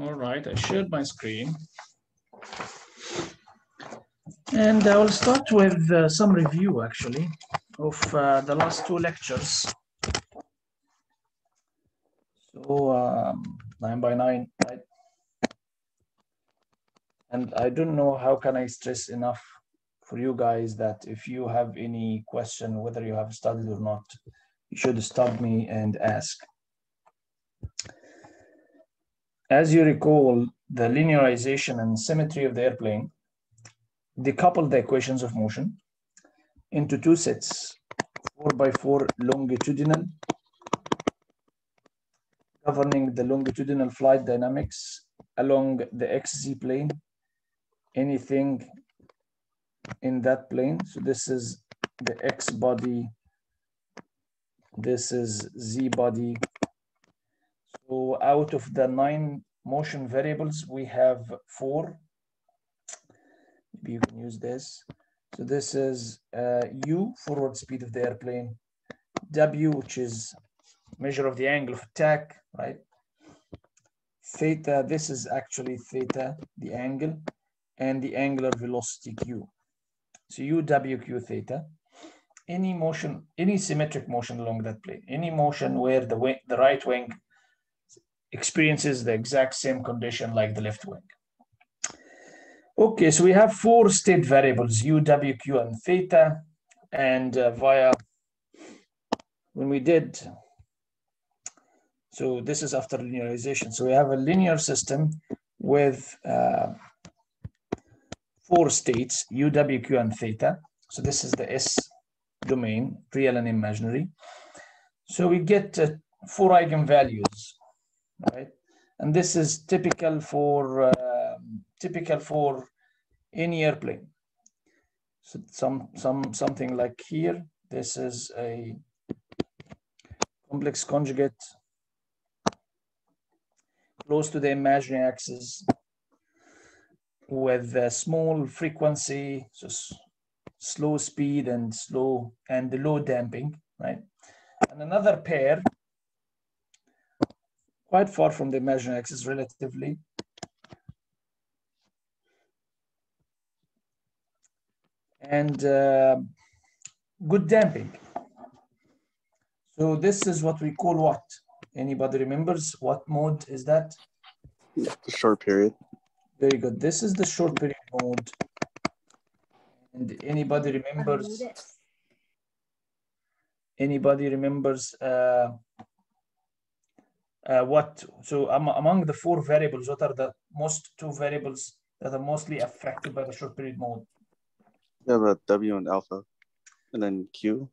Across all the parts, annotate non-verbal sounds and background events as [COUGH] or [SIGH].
All right, I shared my screen. And I will start with uh, some review actually of uh, the last two lectures. So um, nine by nine, right? And I don't know how can I stress enough for you guys that if you have any question, whether you have studied or not, you should stop me and ask. As you recall, the linearization and symmetry of the airplane decoupled the equations of motion into two sets, four by four longitudinal, governing the longitudinal flight dynamics along the XZ plane, anything in that plane. So this is the X body, this is Z body, so out of the nine motion variables, we have four. Maybe you can use this. So this is uh, U, forward speed of the airplane, W, which is measure of the angle of attack, right? Theta, this is actually theta, the angle, and the angular velocity Q. So U, W, Q, theta. Any motion, any symmetric motion along that plane, any motion where the, wing, the right wing experiences the exact same condition like the left wing. Okay, so we have four state variables, u, w, q, and theta. And uh, via, when we did, so this is after linearization. So we have a linear system with uh, four states, u, w, q, and theta. So this is the S domain, real and imaginary. So we get uh, four eigenvalues right? And this is typical for uh, typical for any airplane. So some some something like here. This is a complex conjugate close to the imaginary axis with a small frequency, so slow speed and slow and low damping, right? And another pair quite far from the imaginary axis relatively. And uh, good damping. So this is what we call what? Anybody remembers what mode is that? The short period. Very good. This is the short period mode. And anybody remembers? Anybody remembers uh, uh, what so um, among the four variables what are the most two variables that are mostly affected by the short period mode? Yeah the w and alpha and then q.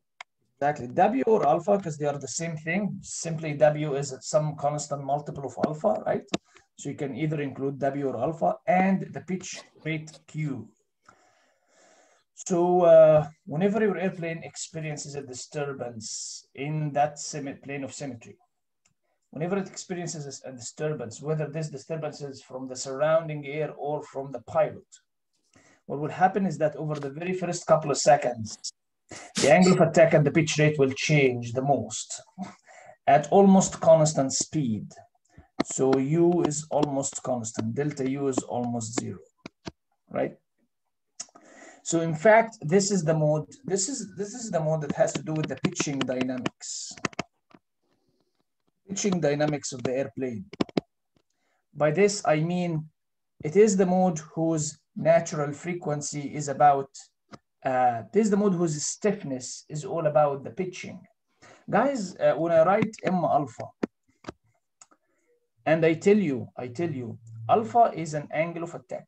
Exactly. W or alpha because they are the same thing. Simply w is some constant multiple of alpha right? So you can either include w or alpha and the pitch rate q. So uh, whenever your airplane experiences a disturbance in that plane of symmetry whenever it experiences a disturbance, whether this disturbance is from the surrounding air or from the pilot, what will happen is that over the very first couple of seconds, the angle of attack and the pitch rate will change the most at almost constant speed. So U is almost constant, delta U is almost zero, right? So in fact, this is the mode, this is, this is the mode that has to do with the pitching dynamics pitching dynamics of the airplane. By this, I mean it is the mode whose natural frequency is about, uh, this is the mode whose stiffness is all about the pitching. Guys, uh, when I write M alpha, and I tell you, I tell you, alpha is an angle of attack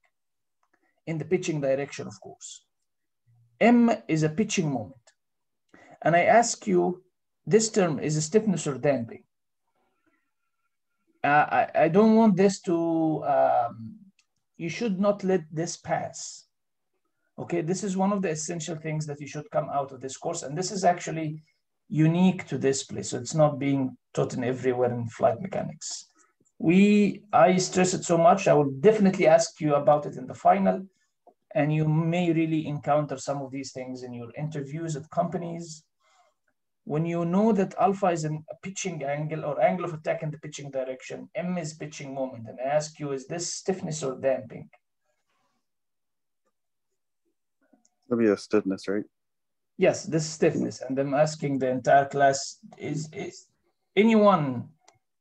in the pitching direction, of course. M is a pitching moment. And I ask you, this term is a stiffness or damping uh, I, I don't want this to, um, you should not let this pass. Okay, this is one of the essential things that you should come out of this course. And this is actually unique to this place. So it's not being taught in everywhere in flight mechanics. We, I stress it so much, I will definitely ask you about it in the final. And you may really encounter some of these things in your interviews at companies when you know that alpha is in a pitching angle or angle of attack in the pitching direction, M is pitching moment, and I ask you, is this stiffness or damping? That'll be a stiffness, right? Yes, this stiffness, and I'm asking the entire class, is, is anyone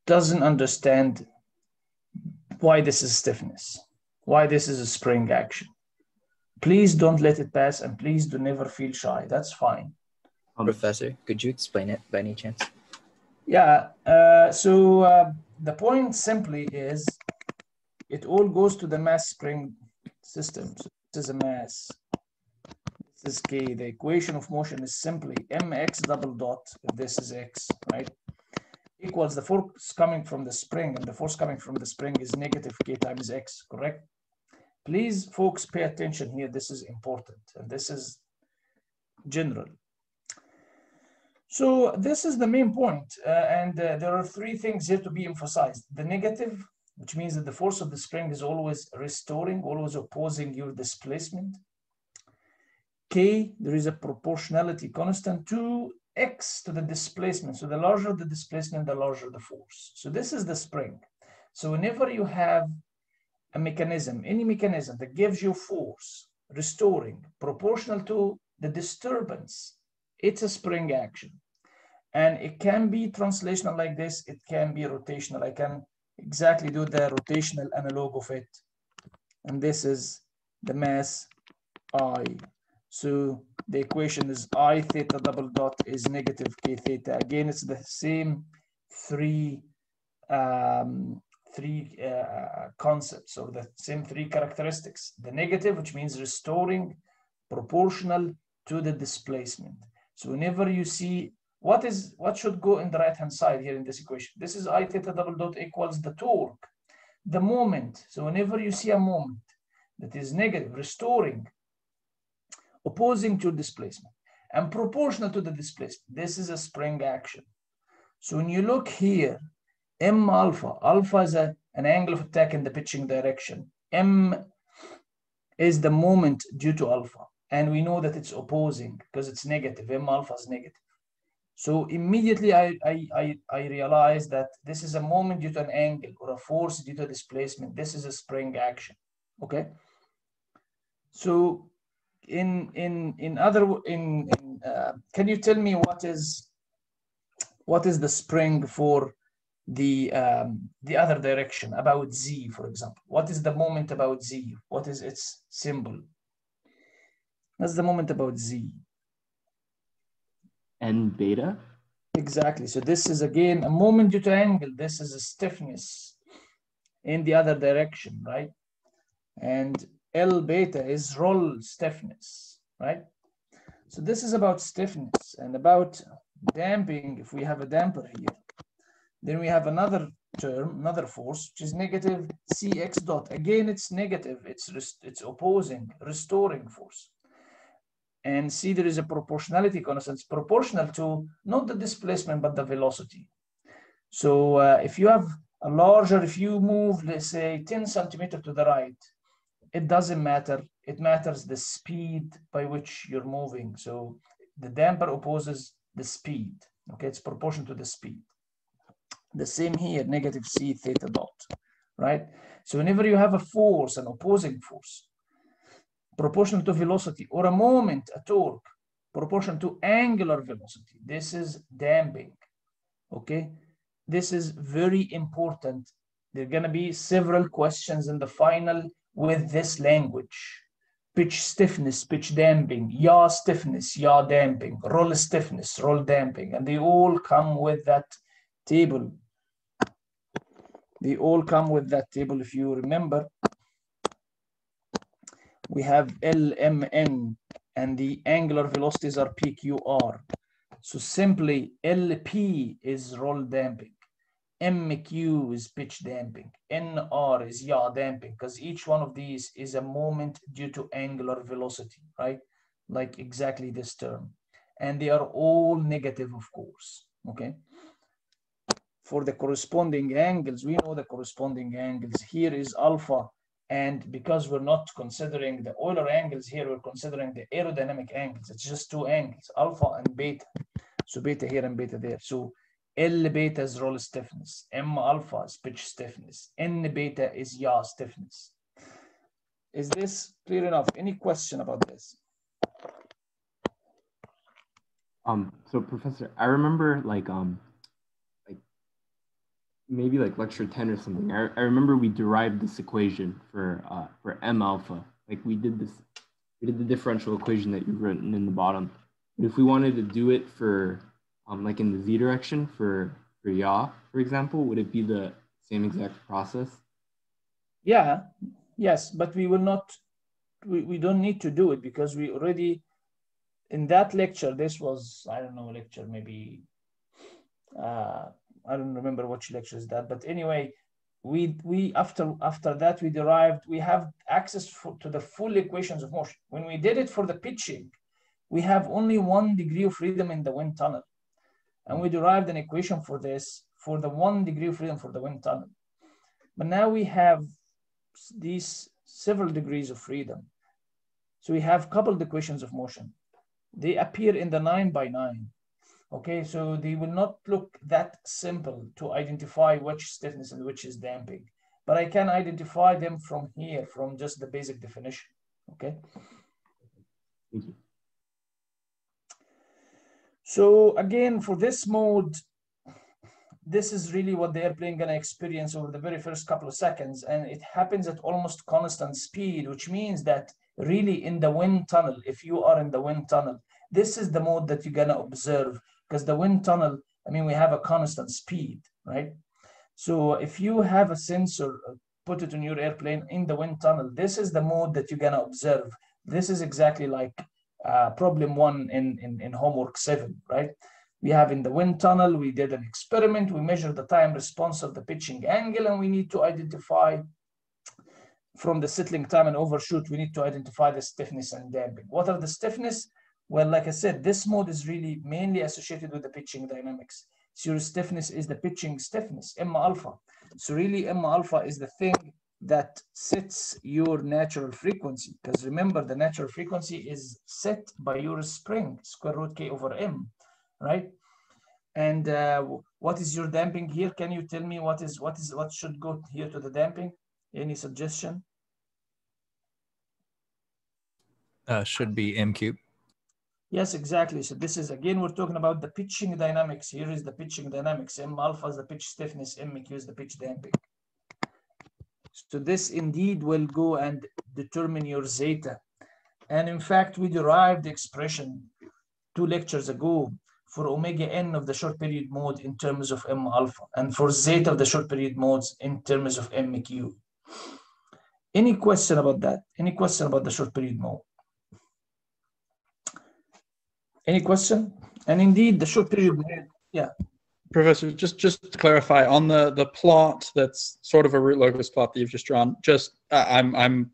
doesn't understand why this is stiffness, why this is a spring action? Please don't let it pass, and please do never feel shy. That's fine. Professor, could you explain it by any chance? Yeah, uh, so uh, the point simply is it all goes to the mass spring system. So this is a mass. This is K. The equation of motion is simply mx double dot, if this is x, right? Equals the force coming from the spring, and the force coming from the spring is negative K times x, correct? Please, folks, pay attention here. This is important, and this is general. So this is the main point, uh, and uh, there are three things here to be emphasized. The negative, which means that the force of the spring is always restoring, always opposing your displacement. K, there is a proportionality constant to X to the displacement. So the larger the displacement, the larger the force. So this is the spring. So whenever you have a mechanism, any mechanism that gives you force, restoring, proportional to the disturbance, it's a spring action. And it can be translational like this, it can be rotational. I can exactly do the rotational analog of it. And this is the mass I. So the equation is I theta double dot is negative K theta. Again, it's the same three um, three uh, concepts or the same three characteristics. The negative, which means restoring proportional to the displacement. So whenever you see what is what should go in the right hand side here in this equation, this is I theta double dot equals the torque, the moment. So whenever you see a moment that is negative, restoring, opposing to displacement and proportional to the displacement, this is a spring action. So when you look here, M alpha, alpha is a, an angle of attack in the pitching direction. M is the moment due to alpha. And we know that it's opposing because it's negative. M alpha is negative. So immediately I, I, I, I realize that this is a moment due to an angle or a force due to displacement. This is a spring action, okay? So in, in, in other, in, in uh, can you tell me what is, what is the spring for the, um, the other direction about Z, for example? What is the moment about Z? What is its symbol? That's the moment about Z. N beta? Exactly. So this is again a moment due to angle. This is a stiffness in the other direction, right? And L beta is roll stiffness, right? So this is about stiffness and about damping. If we have a damper here, then we have another term, another force, which is negative Cx dot. Again, it's negative. It's it's opposing, restoring force and see there is a proportionality constant proportional to not the displacement but the velocity. So uh, if you have a larger if you move let's say 10 centimeter to the right it doesn't matter. It matters the speed by which you're moving. So the damper opposes the speed okay? It's proportional to the speed. The same here negative c theta dot right? So whenever you have a force an opposing force proportional to velocity, or a moment, a torque, proportional to angular velocity. This is damping, okay? This is very important. There are gonna be several questions in the final with this language. Pitch stiffness, pitch damping, yaw stiffness, yaw damping, roll stiffness, roll damping, and they all come with that table. They all come with that table if you remember we have LMN and the angular velocities are PQR. So simply LP is roll damping. MQ is pitch damping. NR is yaw damping because each one of these is a moment due to angular velocity, right? Like exactly this term. And they are all negative, of course, okay? For the corresponding angles, we know the corresponding angles. Here is alpha and because we're not considering the Euler angles here, we're considering the aerodynamic angles. It's just two angles, alpha and beta. So beta here and beta there. So L beta is roll stiffness, M alpha is pitch stiffness, N beta is yaw stiffness. Is this clear enough? Any question about this? Um, so professor, I remember like um maybe like lecture 10 or something. I, I remember we derived this equation for uh for M alpha. Like we did this we did the differential equation that you've written in the bottom. But if we wanted to do it for um like in the z direction for for yaw, for example, would it be the same exact process? Yeah, yes, but we will not we, we don't need to do it because we already in that lecture, this was, I don't know, lecture maybe, uh, I don't remember which lecture is that, but anyway, we, we after, after that, we derived, we have access for, to the full equations of motion. When we did it for the pitching, we have only one degree of freedom in the wind tunnel. And we derived an equation for this, for the one degree of freedom for the wind tunnel. But now we have these several degrees of freedom. So we have coupled equations of motion they appear in the nine by nine. Okay, so they will not look that simple to identify which stiffness and which is damping, but I can identify them from here, from just the basic definition. Okay. Thank you. So again, for this mode, this is really what the airplane gonna experience over the very first couple of seconds, and it happens at almost constant speed, which means that really in the wind tunnel, if you are in the wind tunnel, this is the mode that you're gonna observe because the wind tunnel, I mean, we have a constant speed, right? So if you have a sensor, uh, put it on your airplane in the wind tunnel, this is the mode that you're gonna observe. This is exactly like uh, problem one in, in, in homework seven, right? We have in the wind tunnel, we did an experiment, we measured the time response of the pitching angle, and we need to identify from the settling time and overshoot, we need to identify the stiffness and damping. What are the stiffness? Well, like I said, this mode is really mainly associated with the pitching dynamics. Your stiffness is the pitching stiffness, M alpha. So really M alpha is the thing that sets your natural frequency. Because remember, the natural frequency is set by your spring, square root K over M, right? And uh, what is your damping here? Can you tell me what is what is what should go here to the damping? Any suggestion? Uh, should be MQ. Yes, exactly. So this is again, we're talking about the pitching dynamics. Here is the pitching dynamics. M alpha is the pitch stiffness, MQ is the pitch damping. So this indeed will go and determine your zeta. And in fact, we derived the expression two lectures ago for omega n of the short period mode in terms of M alpha and for zeta of the short period modes in terms of MQ. Any question about that? Any question about the short period mode? Any question? And indeed, the short period yeah. Professor, just just to clarify on the the plot that's sort of a root locus plot that you've just drawn. Just uh, I'm I'm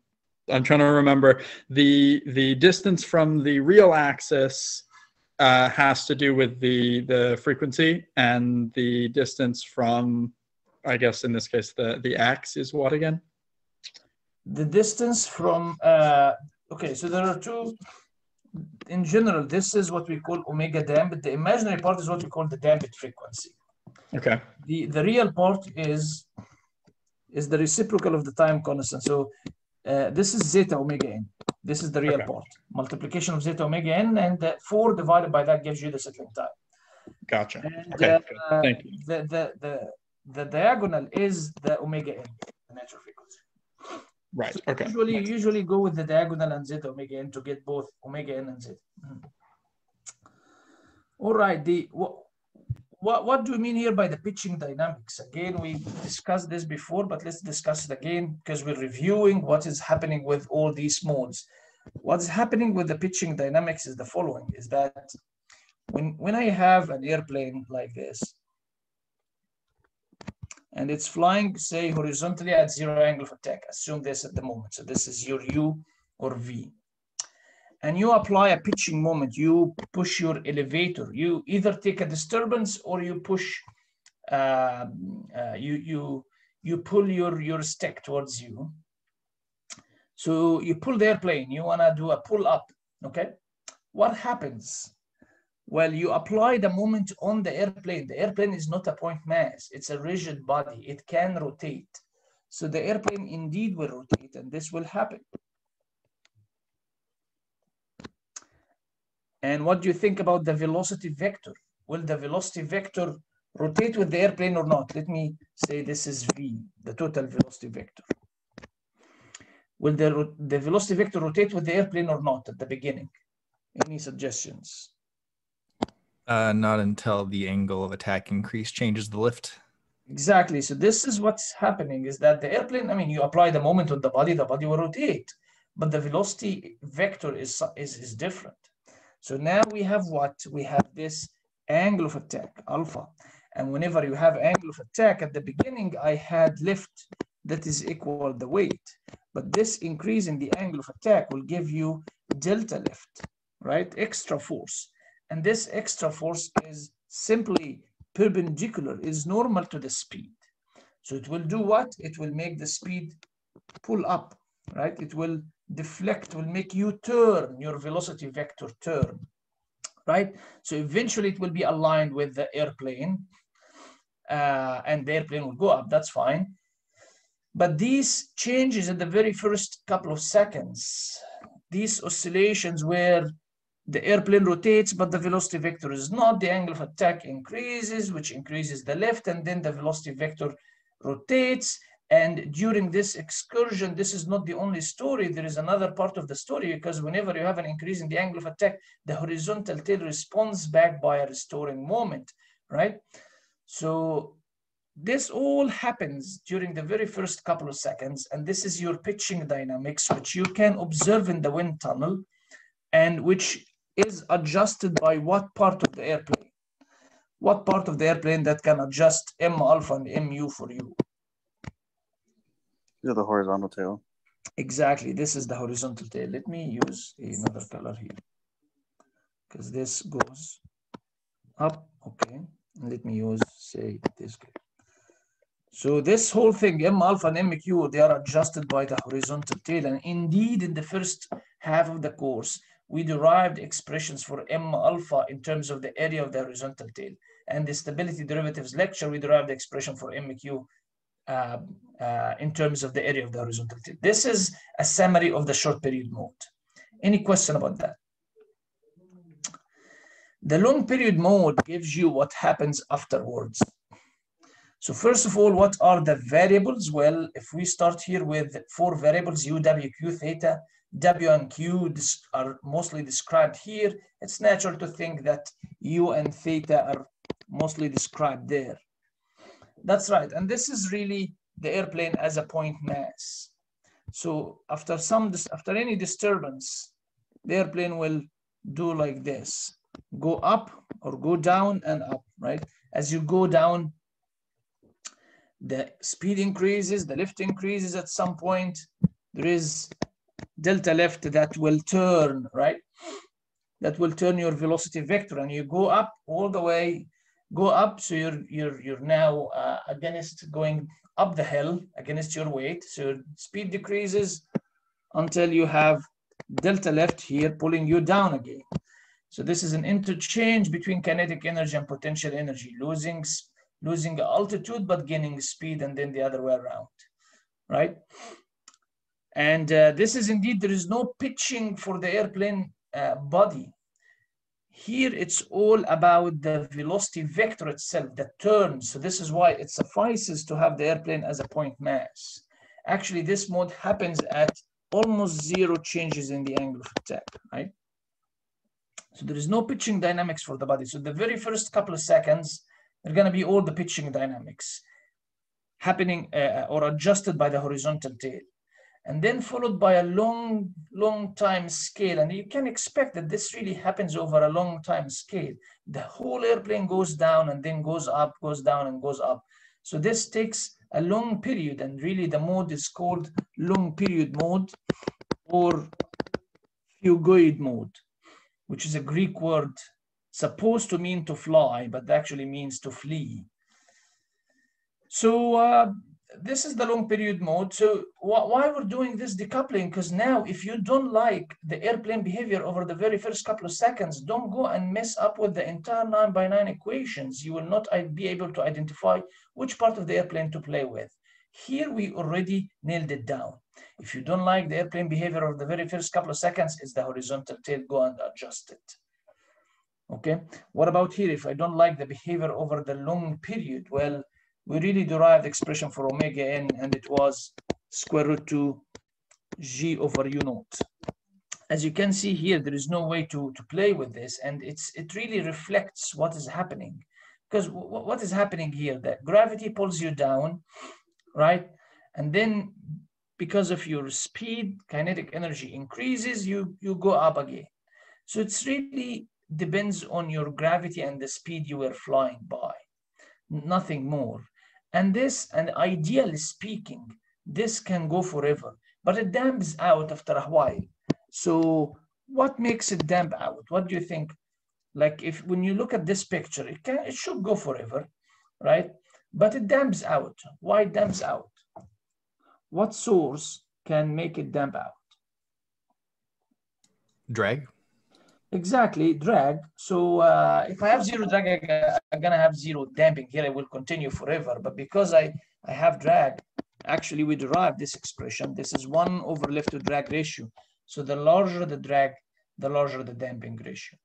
I'm trying to remember the the distance from the real axis uh, has to do with the the frequency, and the distance from, I guess in this case, the the x is what again? The distance from uh, okay, so there are two. In general, this is what we call omega damped. The imaginary part is what we call the damped frequency. Okay. The the real part is is the reciprocal of the time constant. So uh, this is zeta omega n. This is the real Okay. part. Multiplication of zeta omega n, and uh, four divided by that gives you the settling time. Gotcha. And Okay, uh. Thank you. the, the the the diagonal is the omega n, the natural frequency. Right. So Okay. Usually, usually go with the diagonal and zeta omega n to get both omega n and z. Mhm. All right. The what, what what do you mean here by the pitching dynamics? Again, we discussed this before, but let's discuss it again because we're reviewing what is happening with all these modes. What's happening with the pitching dynamics is the following: is that when when I have an airplane like this, and it's flying, say, horizontally at zero angle of attack. Assume this at the moment. So this is your U or V. And you apply a pitching moment. You push your elevator. You either take a disturbance or you push, um, uh, you you you pull your your stick towards you. So you pull the airplane. You wanna do a pull up. Okay. What happens Well, you apply the moment on the airplane. The airplane is not a point mass. It's a rigid body. It can rotate. So the airplane indeed will rotate and this will happen. And what do you think about the velocity vector? Will the velocity vector rotate with the airplane or not? Let me say this is V, the total velocity vector. Will the, the velocity vector rotate with the airplane or not at the beginning? Any suggestions? Uh, not until the angle of attack increase changes the lift. Exactly. So this is what's happening is that the airplane, I mean, you apply the moment on the body, the body will rotate, but the velocity vector is, is, is different. So now we have what? We have this angle of attack, alpha. And whenever you have angle of attack at the beginning, I had lift that is equal the weight. But this increase in the angle of attack will give you delta lift, right? Extra force. And this extra force is simply perpendicular, is normal to the speed. So it will do what? It will make the speed pull up, right? It will deflect, will make you turn, your velocity vector turn, right? So eventually it will be aligned with the airplane uh, and the airplane will go up, that's fine. But these changes in the very first couple of seconds, these oscillations where the airplane rotates, but the velocity vector is not, the angle of attack increases, which increases the lift, and then the velocity vector rotates. And during this excursion, this is not the only story. There is another part of the story because whenever you have an increase in the angle of attack, the horizontal tail responds back by a restoring moment, right? So this all happens during the very first couple of seconds. And this is your pitching dynamics, which you can observe in the wind tunnel and which is adjusted by what part of the airplane? What part of the airplane that can adjust M alpha and MU for you? Yeah, the horizontal tail. Exactly, this is the horizontal tail. Let me use another color here because this goes up, okay. Let me use, say, this. So this whole thing, M alpha and MQ, they are adjusted by the horizontal tail. And indeed, in the first half of the course, we derived expressions for M alpha in terms of the area of the horizontal tail. And the stability derivatives lecture, we derived the expression for MQ uh, uh, in terms of the area of the horizontal tail. This is a summary of the short period mode. Any question about that? The long period mode gives you what happens afterwards. So first of all, what are the variables? Well, if we start here with four variables, U, W, Q, theta, W and Q are mostly described here. It's natural to think that U and theta are mostly described there. That's right. And this is really the airplane as a point mass. So after some, after any disturbance, the airplane will do like this, go up or go down and up, right? As you go down, the speed increases, the lift increases at some point. There is delta lift that will turn, right? That will turn your velocity vector and you go up all the way, go up. So you're, you're, you're now uh, against going up the hill against your weight. So speed decreases until you have delta lift here pulling you down again. So this is an interchange between kinetic energy and potential energy, losing, losing altitude, but gaining speed and then the other way around, right? And uh, this is indeed, there is no pitching for the airplane uh, body. Here it's all about the velocity vector itself, the turn. So this is why it suffices to have the airplane as a point mass. Actually, this mode happens at almost zero changes in the angle of attack, right? So there is no pitching dynamics for the body. So the very first couple of seconds, they're gonna be all the pitching dynamics happening uh, or adjusted by the horizontal tail and then followed by a long, long time scale. And you can expect that this really happens over a long time scale. The whole airplane goes down and then goes up, goes down and goes up. So this takes a long period and really the mode is called long period mode or phugoid mode, which is a Greek word supposed to mean to fly, but actually means to flee. So uh, this is the long period mode. So wh why we're doing this decoupling? Because now if you don't like the airplane behavior over the very first couple of seconds, don't go and mess up with the entire nine by nine equations. You will not be able to identify which part of the airplane to play with. Here we already nailed it down. If you don't like the airplane behavior of the very first couple of seconds, it's the horizontal tail, go and adjust it. Okay, what about here? If I don't like the behavior over the long period, well, we really derived expression for omega n and it was square root 2 g over u naught. As you can see here, there is no way to, to play with this and it's it really reflects what is happening. Because what is happening here, that gravity pulls you down, right? And then because of your speed, kinetic energy increases, you, you go up again. So it's really depends on your gravity and the speed you were flying by, nothing more. And this, and ideally speaking, this can go forever, but it damps out after a while. So what makes it damp out? What do you think? Like if when you look at this picture, it can it should go forever, right? But it damps out. Why damps out? What source can make it damp out? Drag. Exactly, drag. So uh, if I have zero drag, I, am gonna have zero damping. Here I will continue forever. But because I, I have drag, actually we derive this expression. This is one over lift to drag ratio. So the larger the drag, the larger the damping ratio.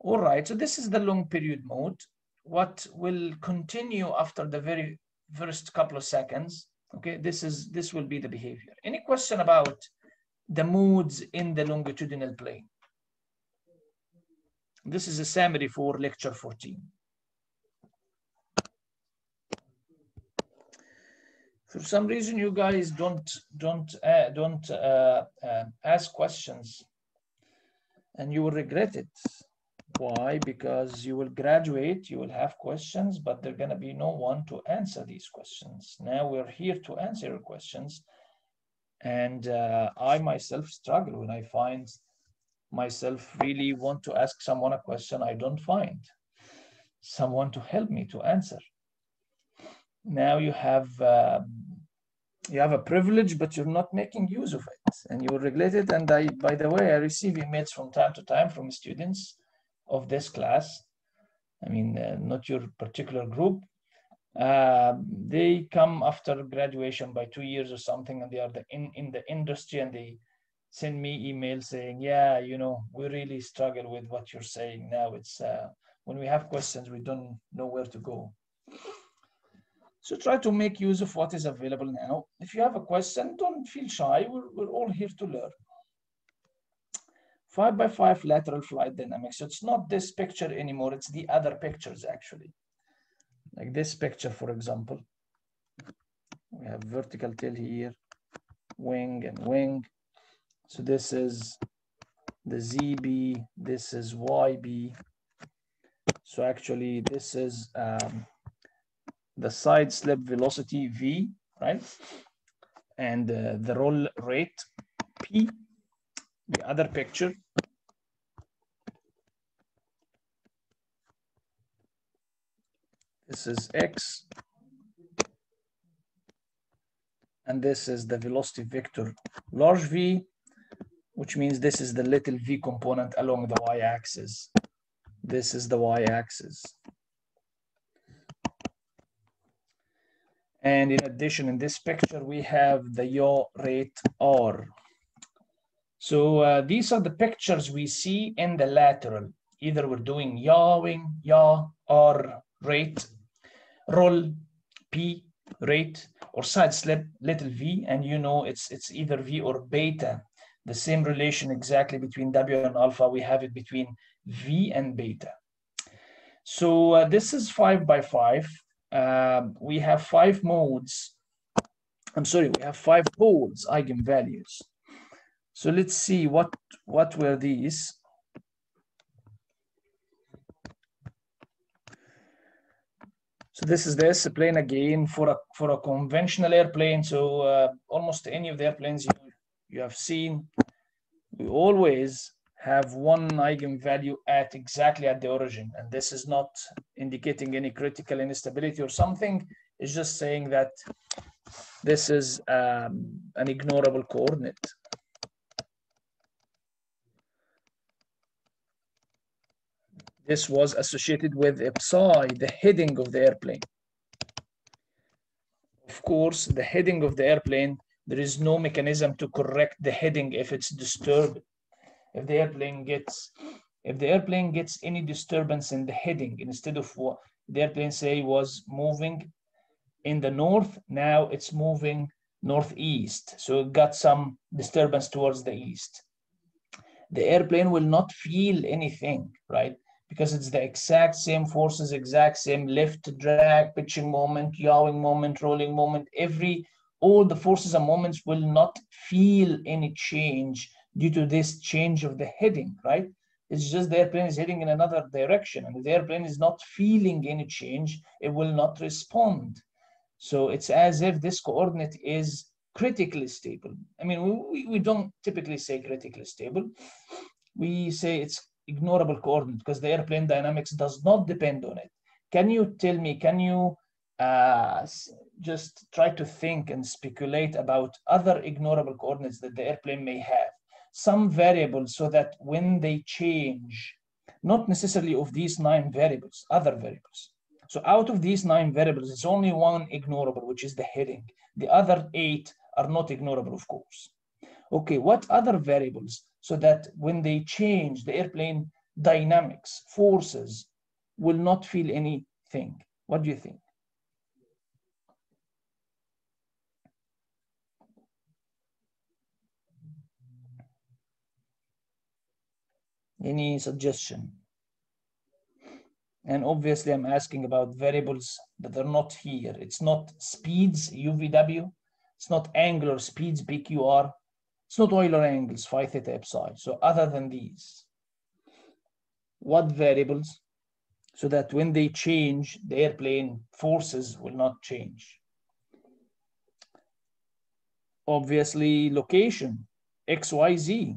All right, so this is the long period mode. What will continue after the very first couple of seconds? Okay, this is this will be the behavior. Any question about the modes in the longitudinal plane? This is a summary for lecture 14. For some reason, you guys don't don't uh, don't uh, uh, ask questions, and you will regret it. Why? Because you will graduate, you will have questions, but there's gonna be no one to answer these questions. Now we're here to answer your questions, and uh, I myself struggle when I find myself really want to ask someone a question I don't find someone to help me to answer. Now you have uh, you have a privilege, but you're not making use of it, and you will regret it. And I, by the way, I receive emails from time to time from students of this class. I mean, uh, not your particular group. Uh, they come after graduation by two years or something, and they are the, in in the industry, and they send me email saying, yeah, you know, we really struggle with what you're saying now. It's uh, when we have questions, we don't know where to go. So try to make use of what is available now. If you have a question, don't feel shy. We're, we're all here to learn. Five by five lateral flight dynamics. So it's not this picture anymore. It's the other pictures actually. Like this picture, for example. We have vertical tail here, wing and wing. So this is the ZB, this is YB. So actually this is um, the side slip velocity V, right? And uh, the roll rate P, the other picture. This is X. And this is the velocity vector large V which means this is the little v component along the y-axis. This is the y-axis. And in addition, in this picture, we have the yaw rate R. So uh, these are the pictures we see in the lateral. Either we're doing yawing, yaw, R rate, roll, P rate, or side slip, little v, and you know it's, it's either v or beta the same relation exactly between W and alpha, we have it between V and beta. So uh, this is five by five. Uh, we have five modes. I'm sorry, we have five poles, eigenvalues. So let's see what, what were these. So this is this plane again for a, for a conventional airplane. So uh, almost any of the airplanes you you have seen we always have one eigenvalue at exactly at the origin. And this is not indicating any critical instability or something. It's just saying that this is um, an ignorable coordinate. This was associated with psi, the heading of the airplane. Of course, the heading of the airplane, there is no mechanism to correct the heading if it's disturbed. If the airplane gets, if the airplane gets any disturbance in the heading, instead of what the airplane say was moving in the north, now it's moving northeast. So it got some disturbance towards the east. The airplane will not feel anything, right? Because it's the exact same forces, exact same lift, drag, pitching moment, yawing moment, rolling moment. Every, all the forces and moments will not feel any change due to this change of the heading, right? It's just the airplane is heading in another direction. And if the airplane is not feeling any change, it will not respond. So it's as if this coordinate is critically stable. I mean, we, we don't typically say critically stable. We say it's ignorable coordinate because the airplane dynamics does not depend on it. Can you tell me, can you uh, just try to think and speculate about other ignorable coordinates that the airplane may have? Some variables so that when they change, not necessarily of these nine variables, other variables. So out of these nine variables, it's only one ignorable, which is the heading. The other eight are not ignorable, of course. Okay, what other variables so that when they change the airplane dynamics, forces will not feel anything? What do you think? Any suggestion? And obviously I'm asking about variables that are not here. It's not speeds, UVW. It's not angular speeds, PQR. It's not Euler angles, phi theta psi. So other than these, what variables so that when they change, the airplane forces will not change? Obviously location, XYZ.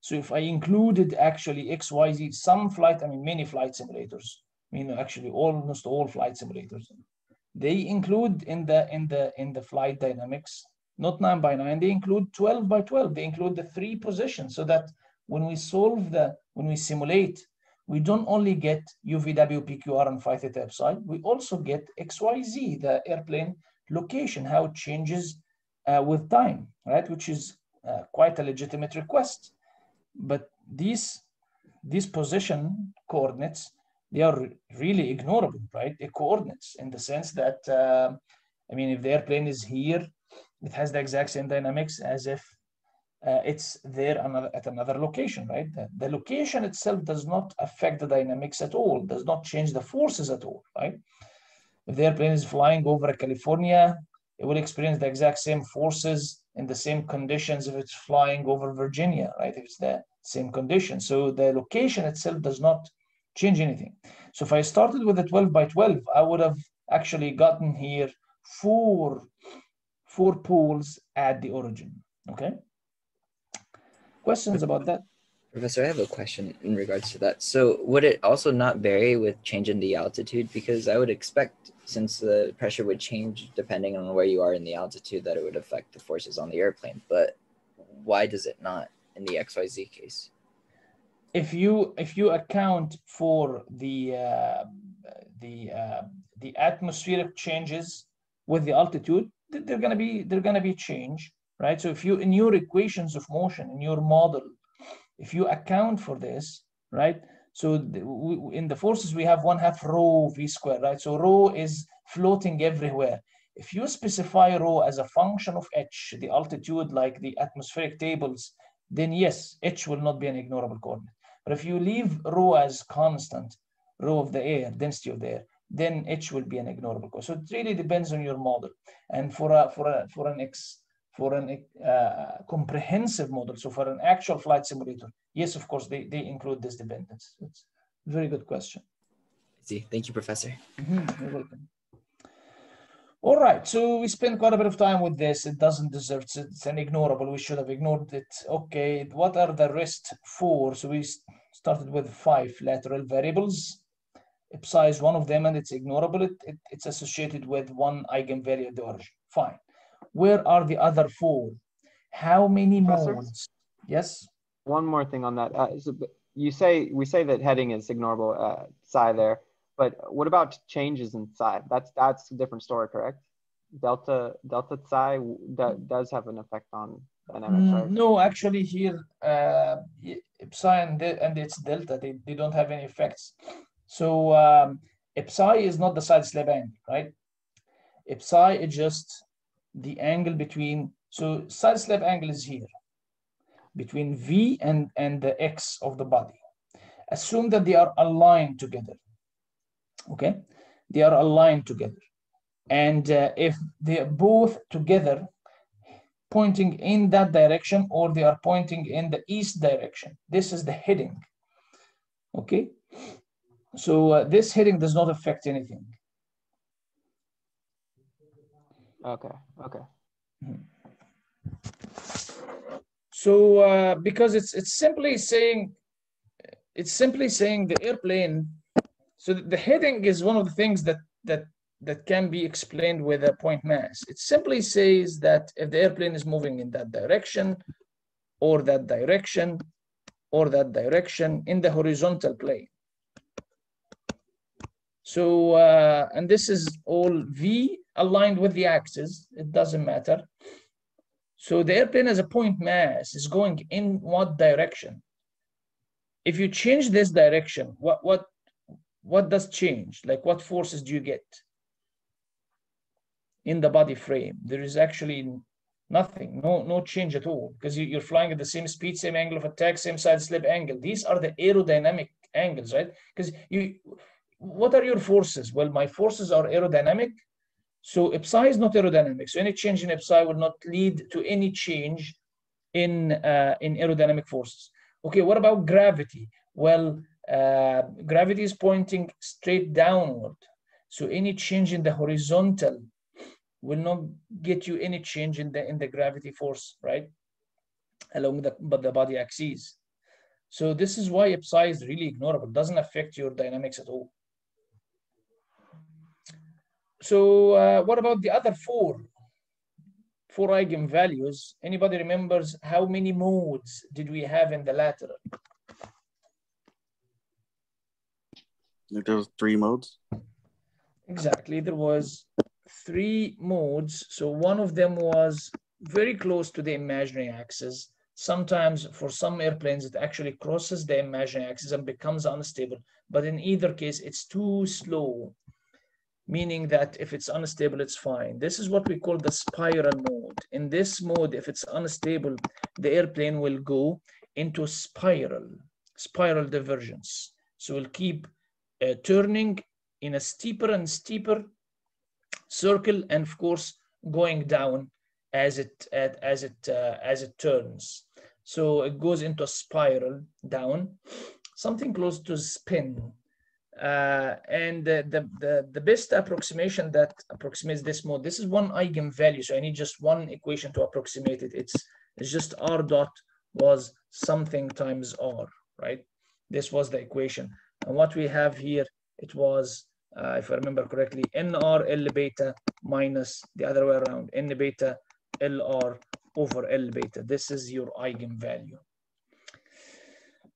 So if I included actually XYZ, some flight, I mean, many flight simulators, I mean, actually almost all flight simulators, they include in the, in the, in the flight dynamics, not nine by nine, they include 12 by 12. They include the three positions so that when we solve the, when we simulate, we don't only get UVW, PQR, and phi theta psi, we also get XYZ, the airplane location, how it changes uh, with time, right? Which is uh, quite a legitimate request but these these position coordinates they are really ignorable right? The coordinates in the sense that uh, i mean if the airplane is here it has the exact same dynamics as if uh, it's there another, at another location right? The, the location itself does not affect the dynamics at all does not change the forces at all right? If the airplane is flying over california it will experience the exact same forces in the same conditions if it's flying over Virginia, right? If it's the same condition. So the location itself does not change anything. So if I started with a 12 by 12, I would have actually gotten here four, four poles at the origin, okay? Questions about that? Professor, I have a question in regards to that. So would it also not vary with change in the altitude? Because I would expect since the pressure would change depending on where you are in the altitude that it would affect the forces on the airplane. But why does it not in the XYZ case? If you if you account for the uh, the uh, the atmospheric changes with the altitude, they're gonna be they're gonna be change, right? So if you in your equations of motion in your model if you account for this, right? So the, we, in the forces, we have one half rho v squared, right? So rho is floating everywhere. If you specify rho as a function of h, the altitude like the atmospheric tables, then yes, h will not be an ignorable coordinate. But if you leave rho as constant, rho of the air, density of the air, then h will be an ignorable coordinate. So it really depends on your model. And for a, for a, for an x, for an uh, comprehensive model, so for an actual flight simulator, yes, of course, they, they include this dependence. It's a very good question. See, thank you, Professor. Mm -hmm. You're welcome. All right, so we spent quite a bit of time with this. It doesn't deserve, it's an ignorable. We should have ignored it. Okay, what are the rest four? So we started with five lateral variables. Psi is one of them and it's ignorable. It, it, it's associated with one eigenvalue at the origin. Fine. Where are the other four? How many Professor? modes? Yes. One more thing on that. Uh, you say we say that heading is ignorable uh, psi there, but what about changes in psi? That's that's a different story, correct? Delta delta psi that does have an effect on dynamics, Mm, right? No, actually here, uh, psi and, and its delta, they, they don't have any effects. So um, psi is not the side slip angle, right? Psi is just the angle between, so side slip angle is here, between V and, and the X of the body. Assume that they are aligned together, okay? They are aligned together. And uh, if they are both together, pointing in that direction or they are pointing in the east direction. This is the heading. Okay. So uh, this heading does not affect anything. Okay, okay. So uh, because it's it's simply saying it's simply saying the airplane. So the heading is one of the things that that that can be explained with a point mass. It simply says that if the airplane is moving in that direction, or that direction, or that direction in the horizontal plane. So, uh, and this is all V aligned with the axis, it doesn't matter. So the airplane as a point mass is going in what direction? If you change this direction, what, what, what does change? Like what forces do you get? in the body frame. There is actually nothing, no, no change at all, because you, you're flying at the same speed, same angle of attack, same side slip angle. These are the aerodynamic angles, right? Because you, what are your forces? Well, my forces are aerodynamic. So psi is not aerodynamic. So any change in psi will not lead to any change in uh, in aerodynamic forces. Okay, what about gravity? Well, uh, gravity is pointing straight downward. So any change in the horizontal will not get you any change in the in the gravity force, right? Along the but the body axis. So this is why psi is really ignorable. It doesn't affect your dynamics at all. So uh, what about the other four? Four eigenvalues. Anybody remembers how many modes did we have in the lateral? There was three modes. Exactly. There was three modes. So one of them was very close to the imaginary axis. Sometimes for some airplanes, it actually crosses the imaginary axis and becomes unstable. But in either case, it's too slow, meaning that if it's unstable, it's fine. This is what we call the spiral mode. In this mode, if it's unstable, the airplane will go into spiral, spiral divergence. So we'll keep uh, turning in a steeper and steeper circle and of course going down as it as it uh, as it turns so it goes into a spiral down something close to spin uh, and the, the the best approximation that approximates this mode this is one eigenvalue so i need just one equation to approximate it it's it's just r dot was something times r right this was the equation and what we have here it was uh, if I remember correctly, NR L beta minus the other way around, N beta LR over L beta. This is your eigenvalue.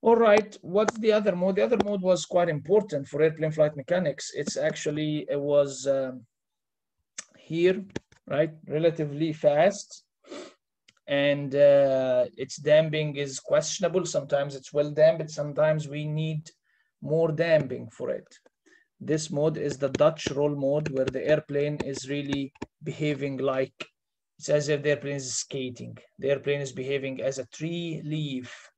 All right, what's the other mode? The other mode was quite important for airplane flight mechanics. It's actually, it was um, here, right? Relatively fast. And uh, its damping is questionable. Sometimes it's well damped. Sometimes we need more damping for it. This mode is the Dutch roll mode where the airplane is really behaving like it's as if the airplane is skating. The airplane is behaving as a tree leaf.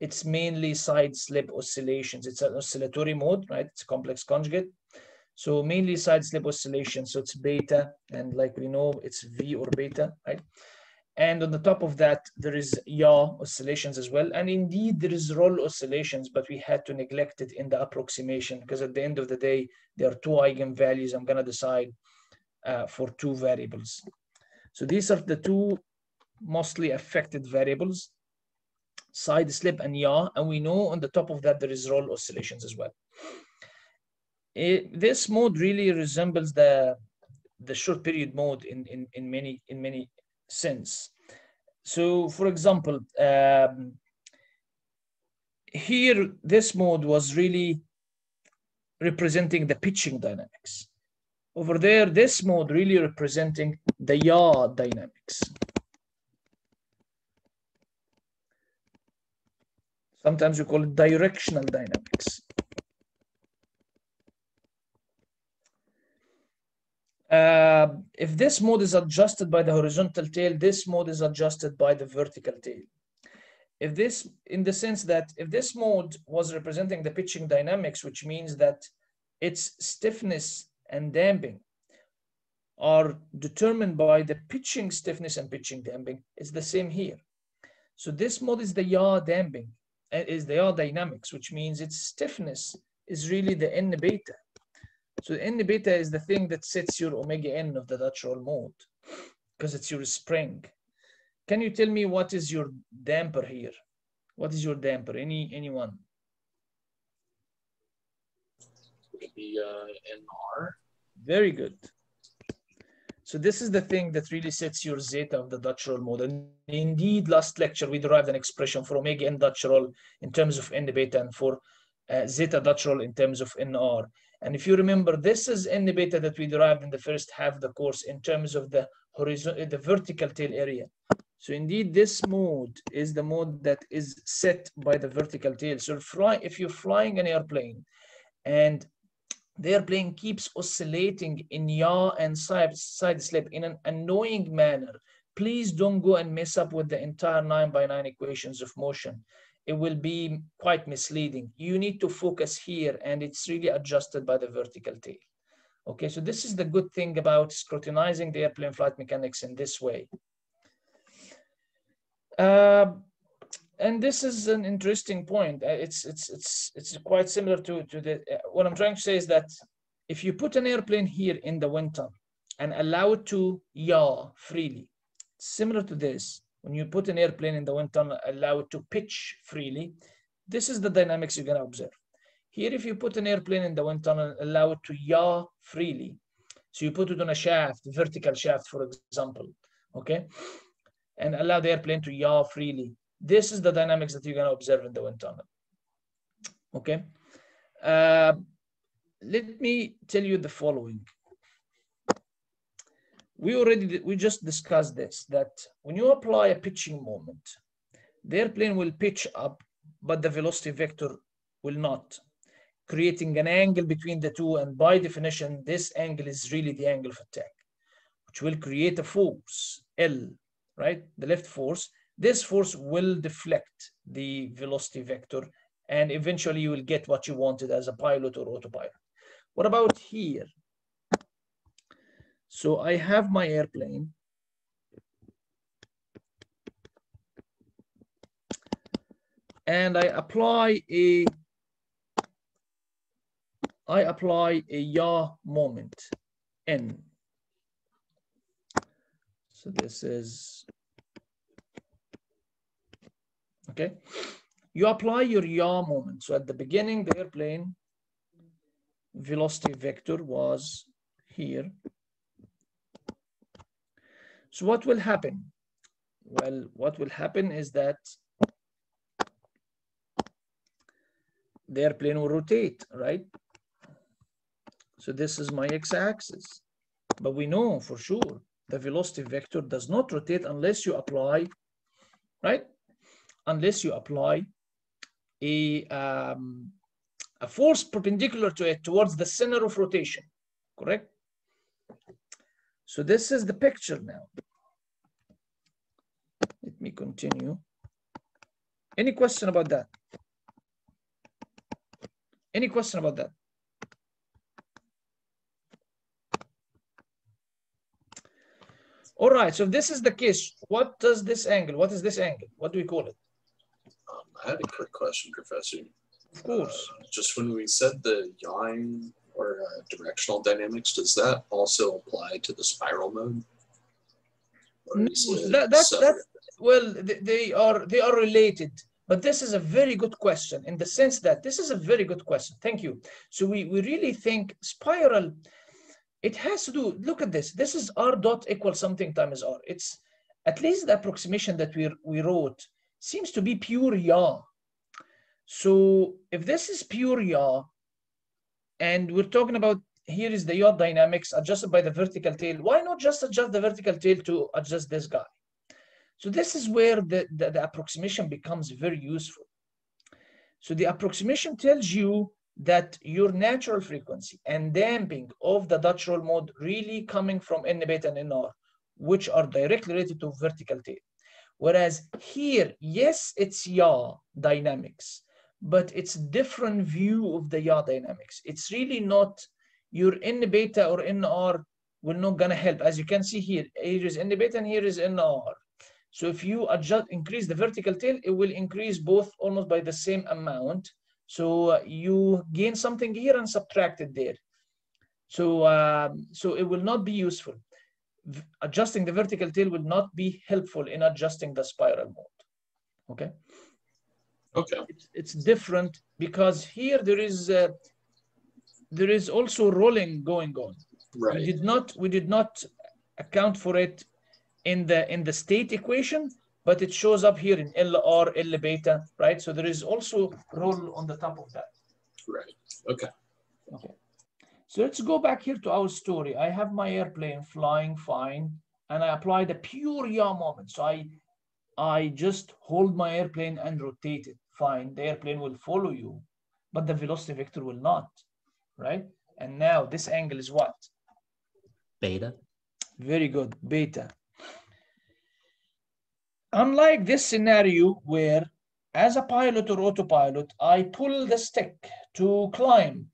It's mainly side slip oscillations. It's an oscillatory mode, right? It's a complex conjugate. So mainly side slip oscillations. So it's beta, and like we know, it's V or beta, right? And on the top of that, there is yaw oscillations as well. And indeed, there is roll oscillations, but we had to neglect it in the approximation because at the end of the day, there are two eigenvalues. I'm going to decide uh, for two variables. So these are the two mostly affected variables, side slip and yaw. And we know on the top of that, there is roll oscillations as well. It, this mode really resembles the the short period mode in, in, in many in many sense. So for example, um, here this mode was really representing the pitching dynamics. Over there, this mode really representing the yaw dynamics. Sometimes we call it directional dynamics. Uh, if this mode is adjusted by the horizontal tail, this mode is adjusted by the vertical tail. If this, in the sense that if this mode was representing the pitching dynamics, which means that its stiffness and damping are determined by the pitching stiffness and pitching damping, it's the same here. So this mode is the yaw damping, is the yaw dynamics, which means its stiffness is really the N beta. So N beta is the thing that sets your omega N of the Dutch roll mode because it's your spring. Can you tell me what is your damper here? What is your damper? Any anyone? Would be uh, NR? Very good. So this is the thing that really sets your zeta of the Dutch roll mode. And indeed, last lecture, we derived an expression for omega n Dutch roll in terms of n beta and for uh, zeta Dutch roll in terms of NR. And if you remember, this is n beta that we derived in the first half of the course in terms of the horizontal, the vertical tail area. So indeed, this mode is the mode that is set by the vertical tail. So fly, if you're flying an airplane and the airplane keeps oscillating in yaw and side, side slip in an annoying manner, please don't go and mess up with the entire nine by nine equations of motion. It will be quite misleading. You need to focus here and it's really adjusted by the vertical tail. Okay, so this is the good thing about scrutinizing the airplane flight mechanics in this way. Uh, and this is an interesting point. Uh, It's it's it's it's quite similar to to the. Uh, what I'm trying to say is that if you put an airplane here in the wind tunnel and allow it to yaw freely, similar to this. When you put an airplane in the wind tunnel allow it to pitch freely. This is the dynamics you're gonna observe. Here, if you put an airplane in the wind tunnel, allow it to yaw freely. So you put it on a shaft, vertical shaft, for example, okay? And allow the airplane to yaw freely. This is the dynamics that you're gonna observe in the wind tunnel, okay? Uh, let me tell you the following. We already, we just discussed this, that when you apply a pitching moment, the airplane will pitch up, but the velocity vector will not creating an angle between the two. And by definition, this angle is really the angle of attack, which will create a force, L, right? The lift force. This force will deflect the velocity vector, and eventually you will get what you wanted as a pilot or autopilot. What about here? So I have my airplane. And I apply a I apply a yaw moment, N. So this is, okay. You apply your yaw moment. So at the beginning, the airplane velocity vector was here. So what will happen? Well, what will happen is that the airplane will rotate, right? So this is my x-axis. But we know for sure the velocity vector does not rotate unless you apply, right? Unless you apply a, um, a force perpendicular to it towards the center of rotation, correct? So this is the picture now. Let me continue. Any question about that? Any question about that? All right, so this is the case, what does this angle, what is this angle? What do we call it? I had a quick question, Professor. Of course. Uh, just when we said the yawing or uh, directional dynamics, does that also apply to the spiral mode? Or No, is it that, that, separate? that, well, they are they are related, but this is a very good question in the sense that this is a very good question. Thank you. So we, we really think spiral, it has to do, look at this. This is r dot equal something times r. It's at least the approximation that we, we wrote seems to be pure yaw. So if this is pure yaw, and we're talking about here is the yaw dynamics adjusted by the vertical tail, why not just adjust the vertical tail to adjust this guy? So this is where the, the, the approximation becomes very useful. So the approximation tells you that your natural frequency and damping of the Dutch roll mode really coming from N beta and NR, which are directly related to vertical tail. Whereas here, yes, it's yaw dynamics, but it's different view of the yaw dynamics. It's really not your N beta or in NR will not gonna help. As you can see here, here is N beta and here is in NR. So if you adjust, increase the vertical tail, it will increase both almost by the same amount. So uh, you gain something here and subtract it there. So, um, so it will not be useful. Adjusting the vertical tail will not be helpful in adjusting the spiral mode. Okay. Okay. It's, it's different because here there is uh, there is also rolling going on. Right. We did not we did not account for it in the in the state equation, but it shows up here in LR, L beta, right? So there is also roll on the top of that. Right. Okay. Okay. So let's go back here to our story. I have my airplane flying fine, and I apply the pure yaw moment. So I I just hold my airplane and rotate it. Fine. The airplane will follow you, but the velocity vector will not, right? And now this angle is what? Beta. Very good, beta. Unlike this scenario where as a pilot or autopilot, I pull the stick to climb.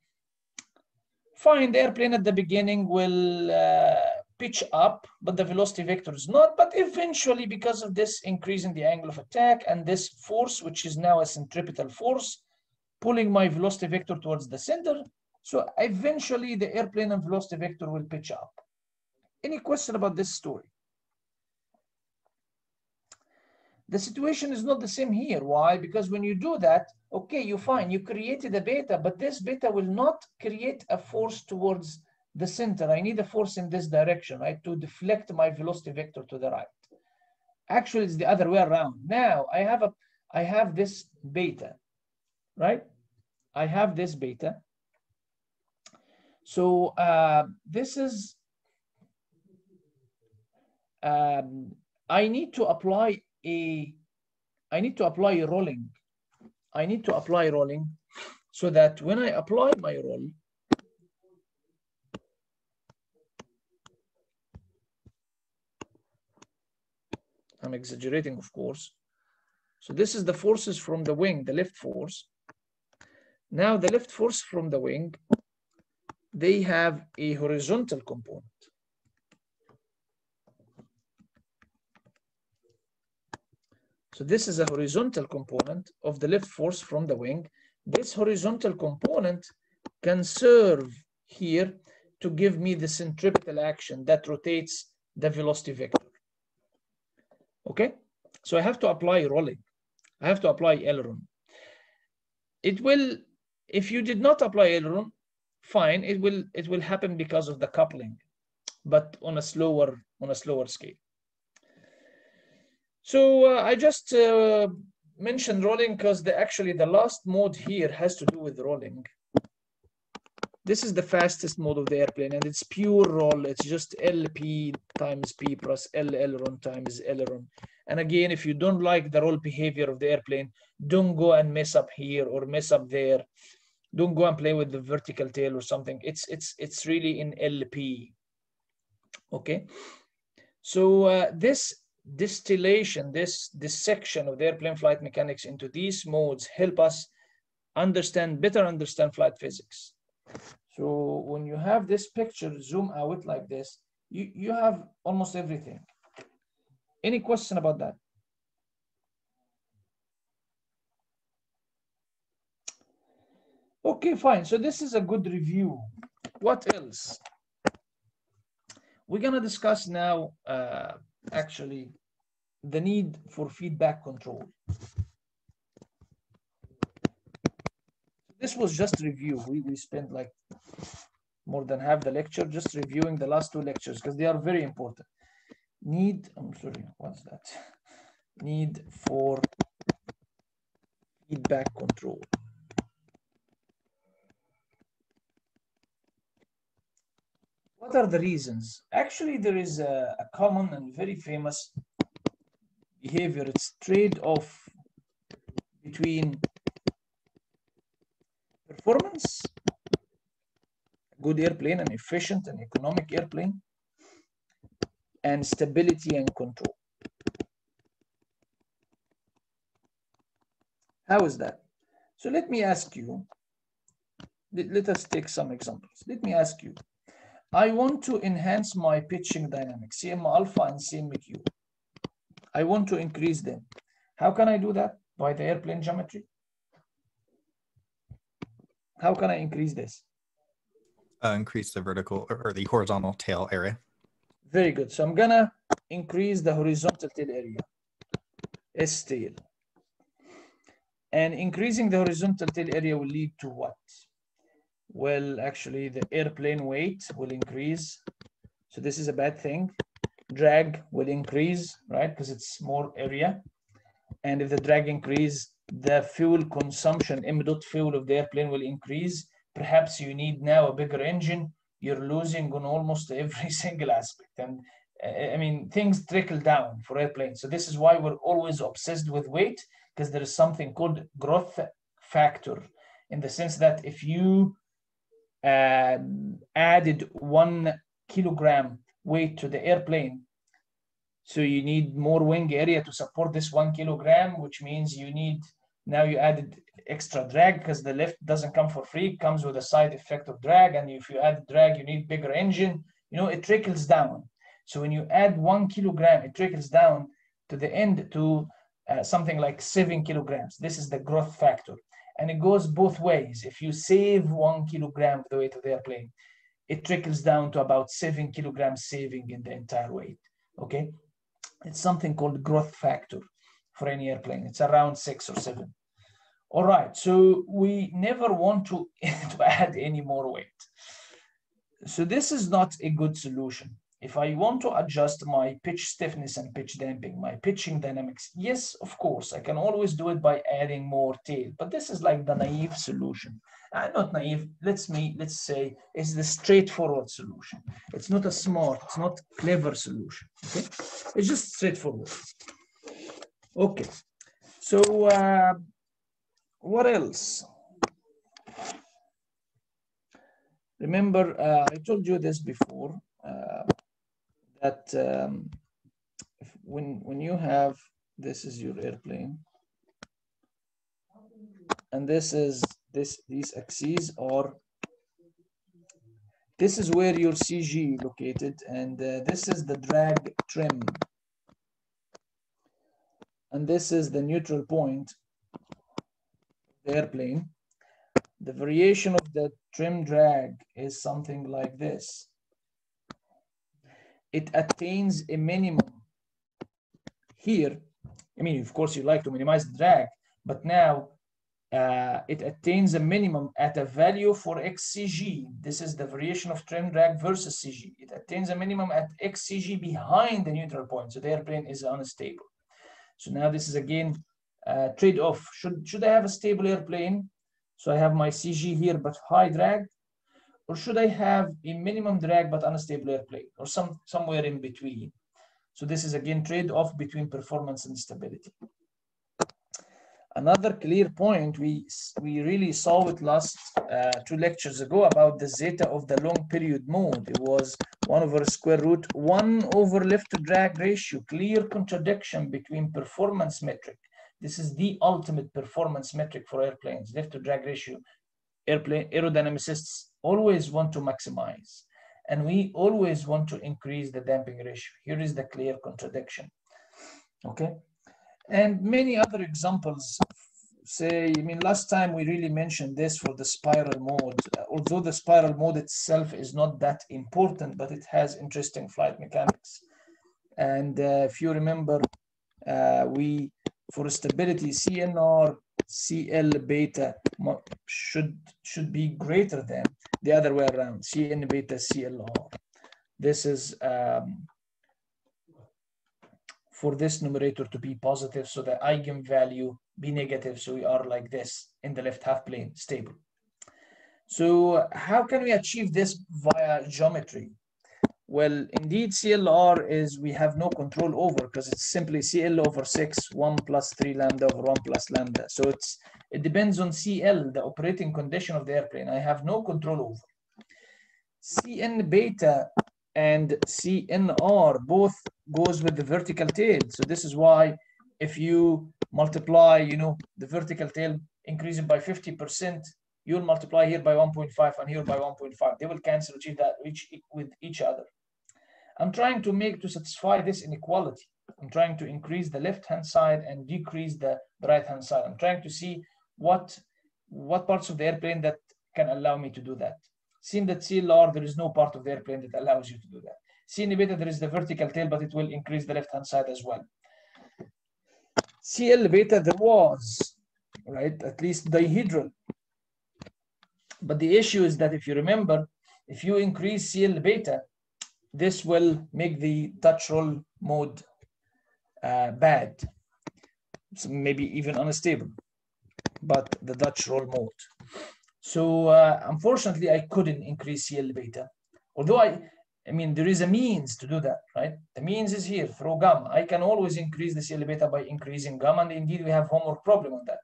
Fine, the airplane at the beginning will uh, pitch up, but the velocity vector is not. But eventually, because of this increase in the angle of attack and this force, which is now a centripetal force, pulling my velocity vector towards the center, so eventually the airplane and velocity vector will pitch up. Any question about this story? The situation is not the same here. Why? Because when you do that, okay, you fine, you created a beta, but this beta will not create a force towards the center. I need a force in this direction, right? To deflect my velocity vector to the right. Actually, it's the other way around. Now I have a I have this beta, right? I have this beta. So uh, this is um, I need to apply a I need to apply a rolling. I need to apply rolling so that when I apply my roll, I'm exaggerating, of course. So this is the forces from the wing, the lift force. Now the lift force from the wing, they have a horizontal component. So this is a horizontal component of the lift force from the wing. This horizontal component can serve here to give me the centripetal action that rotates the velocity vector. Okay, so I have to apply rolling. I have to apply aileron. It will, if you did not apply aileron, fine, it will it will happen because of the coupling, but on a slower on a slower scale. So uh, I just uh, mentioned rolling because the actually the last mode here has to do with rolling. This is the fastest mode of the airplane and it's pure roll. It's just LP times P plus L aileron times aileron. And again, if you don't like the roll behavior of the airplane, don't go and mess up here or mess up there. Don't go and play with the vertical tail or something. It's it's it's really in LP. Okay. So uh, this distillation, this dissection of the airplane flight mechanics into these modes help us understand, better understand flight physics. So when you have this picture zoom out like this, you, you have almost everything. Any question about that? Okay, fine. So this is a good review. What else? We're gonna discuss now uh, actually the need for feedback control. This was just review. We, we spent like more than half the lecture, just reviewing the last two lectures because they are very important. Need, I'm sorry, what's that? Need for feedback control. What are the reasons? Actually, there is a, a common and very famous behavior. It's trade-off between performance, a good airplane, an efficient and economic airplane, and stability and control. How is that? So let me ask you, let, let us take some examples. Let me ask you, I want to enhance my pitching dynamics, CM alpha and CMQ. I want to increase them. How can I do that? By the airplane geometry? How can I increase this? Uh, increase the vertical or, or the horizontal tail area. Very good. So I'm gonna increase the horizontal tail area, S tail. And increasing the horizontal tail area will lead to what? Well, actually the airplane weight will increase. So this is a bad thing. Drag will increase, right? Because it's more area. And if the drag increase, the fuel consumption, M dot fuel of the airplane will increase. Perhaps you need now a bigger engine. You're losing on almost [LAUGHS] every single aspect. And I mean, things trickle down for airplanes. So this is why we're always obsessed with weight because there is something called growth factor in the sense that if you added one kilogram weight to the airplane, so you need more wing area to support this one kilogram, which means you need now you added extra drag because the lift doesn't come for free, comes with a side effect of drag. And if you add drag, you need bigger engine. You know, it trickles down. So when you add one kilogram, it trickles down to the end to uh, something like seven kilograms. This is the growth factor. And it goes both ways. If you save one kilogram of the weight of the airplane, it trickles down to about seven kilograms saving in the entire weight. Okay. It's something called growth factor for any airplane. It's around six or seven. All right. So we never want to, [LAUGHS] to add any more weight. So this is not a good solution. If I want to adjust my pitch stiffness and pitch damping, my pitching dynamics, yes, of course, I can always do it by adding more tail, but this is like the naive solution. Uh, not naive, let's me, let's say, it's the straightforward solution. It's not a smart, it's not clever solution, okay? It's just straightforward. Okay, so uh, what else? Remember, uh, I told you this before, uh, that um, when, when you have, this is your airplane, and this is, this these axes are, this is where your CG located, and uh, this is the drag trim. And this is the neutral point, the airplane. The variation of the trim drag is something like this it attains a minimum here. I mean, of course, you like to minimize drag, but now uh, it attains a minimum at a value for XCG. This is the variation of trim drag versus CG. It attains a minimum at XCG behind the neutral point. So the airplane is unstable. So now this is again uh, trade-off. Should, should I have a stable airplane? So I have my CG here, but high drag, or should I have a minimum drag but unstable airplane or some somewhere in between? So this is again trade-off between performance and stability. Another clear point, we, we really saw it last uh, two lectures ago about the zeta of the long period mode. It was one over square root, one over lift to drag ratio, clear contradiction between performance metric. This is the ultimate performance metric for airplanes, lift to drag ratio. Airplane aerodynamicists always want to maximize and we always want to increase the damping ratio. Here is the clear contradiction. Okay. And many other examples say, I mean, last time we really mentioned this for the spiral mode, uh, although the spiral mode itself is not that important, but it has interesting flight mechanics. And uh, if you remember, uh, we, for stability, CNR, CL beta should should be greater than the other way around, Cn beta CLR. This is um, for this numerator to be positive, so the eigenvalue be negative, so we are like this in the left half plane, stable. So how can we achieve this via geometry? Well, indeed, CLR is we have no control over because it's simply CL over 6, 1 plus 3 lambda over 1 plus lambda. So it's it depends on CL, the operating condition of the airplane. I have no control over. CN beta and CNR both goes with the vertical tail. So this is why if you multiply, you know, the vertical tail increasing by 50%, you'll multiply here by 1.5 and here by 1.5. They will cancel each, that, each, with each other. I'm trying to make to satisfy this inequality. I'm trying to increase the left-hand side and decrease the, the right-hand side. I'm trying to see what, what parts of the airplane that can allow me to do that. Seeing that CLR, there is no part of the airplane that allows you to do that. CN beta, there is the vertical tail, but it will increase the left-hand side as well. CL beta, there was, right, at least dihedral. But the issue is that if you remember, if you increase CL beta, this will make the Dutch roll mode uh, bad, so maybe even unstable, but the Dutch roll mode. So uh, unfortunately, I couldn't increase CL beta. Although I, I mean, there is a means to do that, right? The means is here through gamma. I can always increase the CL beta by increasing gamma, and indeed we have homework problem on that.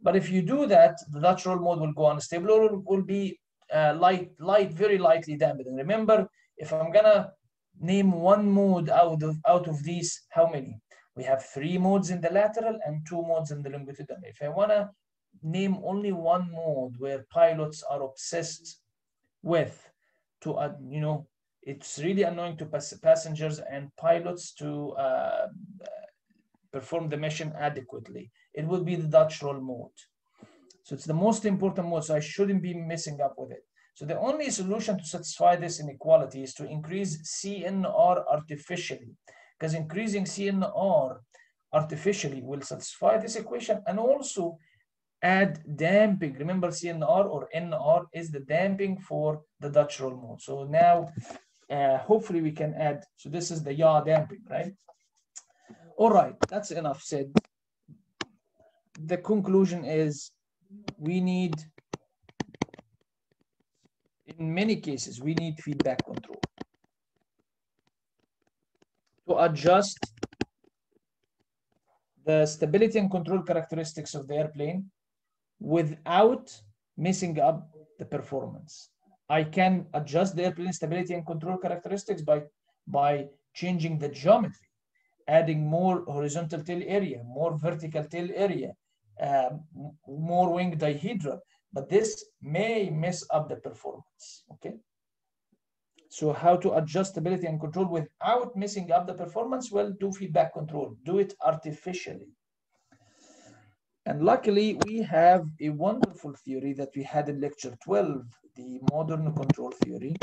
But if you do that, the Dutch roll mode will go unstable or will be uh, light, light, very lightly dampened. And remember, if I'm gonna name one mode out of out of these, how many? We have three modes in the lateral and two modes in the longitudinal. If I wanna name only one mode where pilots are obsessed with, to uh, you know, it's really annoying to pass passengers and pilots to uh, perform the mission adequately. It would be the Dutch roll mode. So it's the most important mode, so I shouldn't be messing up with it. So the only solution to satisfy this inequality is to increase CNR artificially, because increasing CNR artificially will satisfy this equation and also add damping. Remember CNR or NR is the damping for the Dutch roll mode. So now, uh, hopefully we can add, so this is the yaw damping, right? All right, that's enough said. The conclusion is we need in many cases, we need feedback control to adjust the stability and control characteristics of the airplane without messing up the performance. I can adjust the airplane stability and control characteristics by, by changing the geometry, adding more horizontal tail area, more vertical tail area, uh, more wing dihedral, but this may mess up the performance, okay? So how to adjust stability and control without messing up the performance? Well, do feedback control, do it artificially. And luckily, we have a wonderful theory that we had in lecture 12, the modern control theory.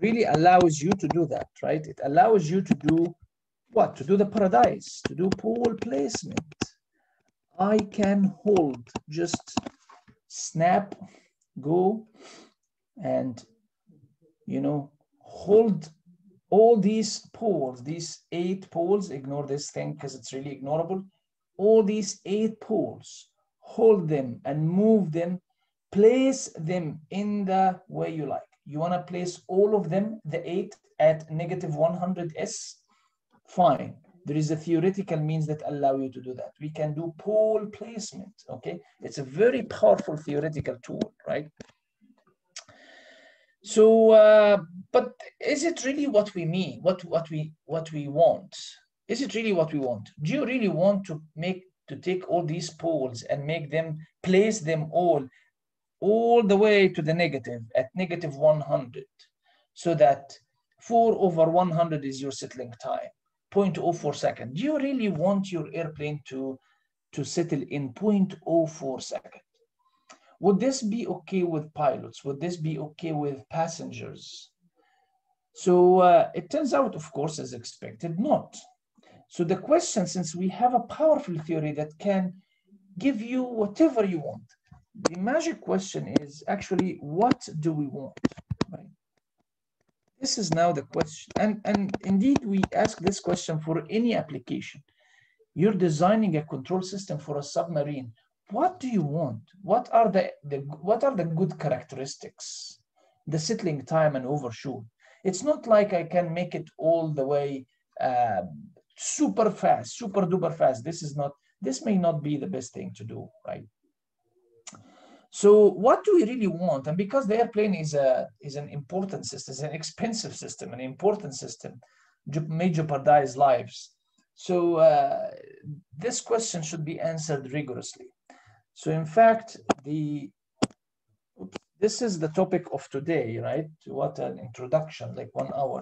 Really allows you to do that, right? It allows you to do what? To do the paradise, to do pole placement. I can hold, just snap, go, and, you know, hold all these poles, these eight poles, ignore this thing because it's really ignorable. All these eight poles, hold them and move them, place them in the way you like. You want to place all of them, the eight, at negative 100s? Fine. There is a theoretical means that allow you to do that. We can do pole placement, okay? It's a very powerful theoretical tool, right? So, uh, but is it really what we mean? What what we what we want? Is it really what we want? Do you really want to make to take all these poles and make them place them all all the way to the negative at negative 100 so that 4 over 100 is your settling time 0.04 second do you really want your airplane to to settle in 0.04 second would this be okay with pilots? Would this be okay with passengers? So uh, it turns out of course as expected not. So the question, since we have a powerful theory that can give you whatever you want, the magic question is actually, what do we want? This is now the question. And, and indeed, we ask this question for any application. You're designing a control system for a submarine. What do you want? What are the, the what are the good characteristics? The settling time and overshoot. It's not like I can make it all the way uh, super fast, super duper fast. This is not, this may not be the best thing to do, right? So what do we really want? And because the airplane is a is an important system, it's an expensive system, an important system, may jeopardize lives. So uh, this question should be answered rigorously. So in fact, the oops, this is the topic of today, right? What an introduction, like one hour.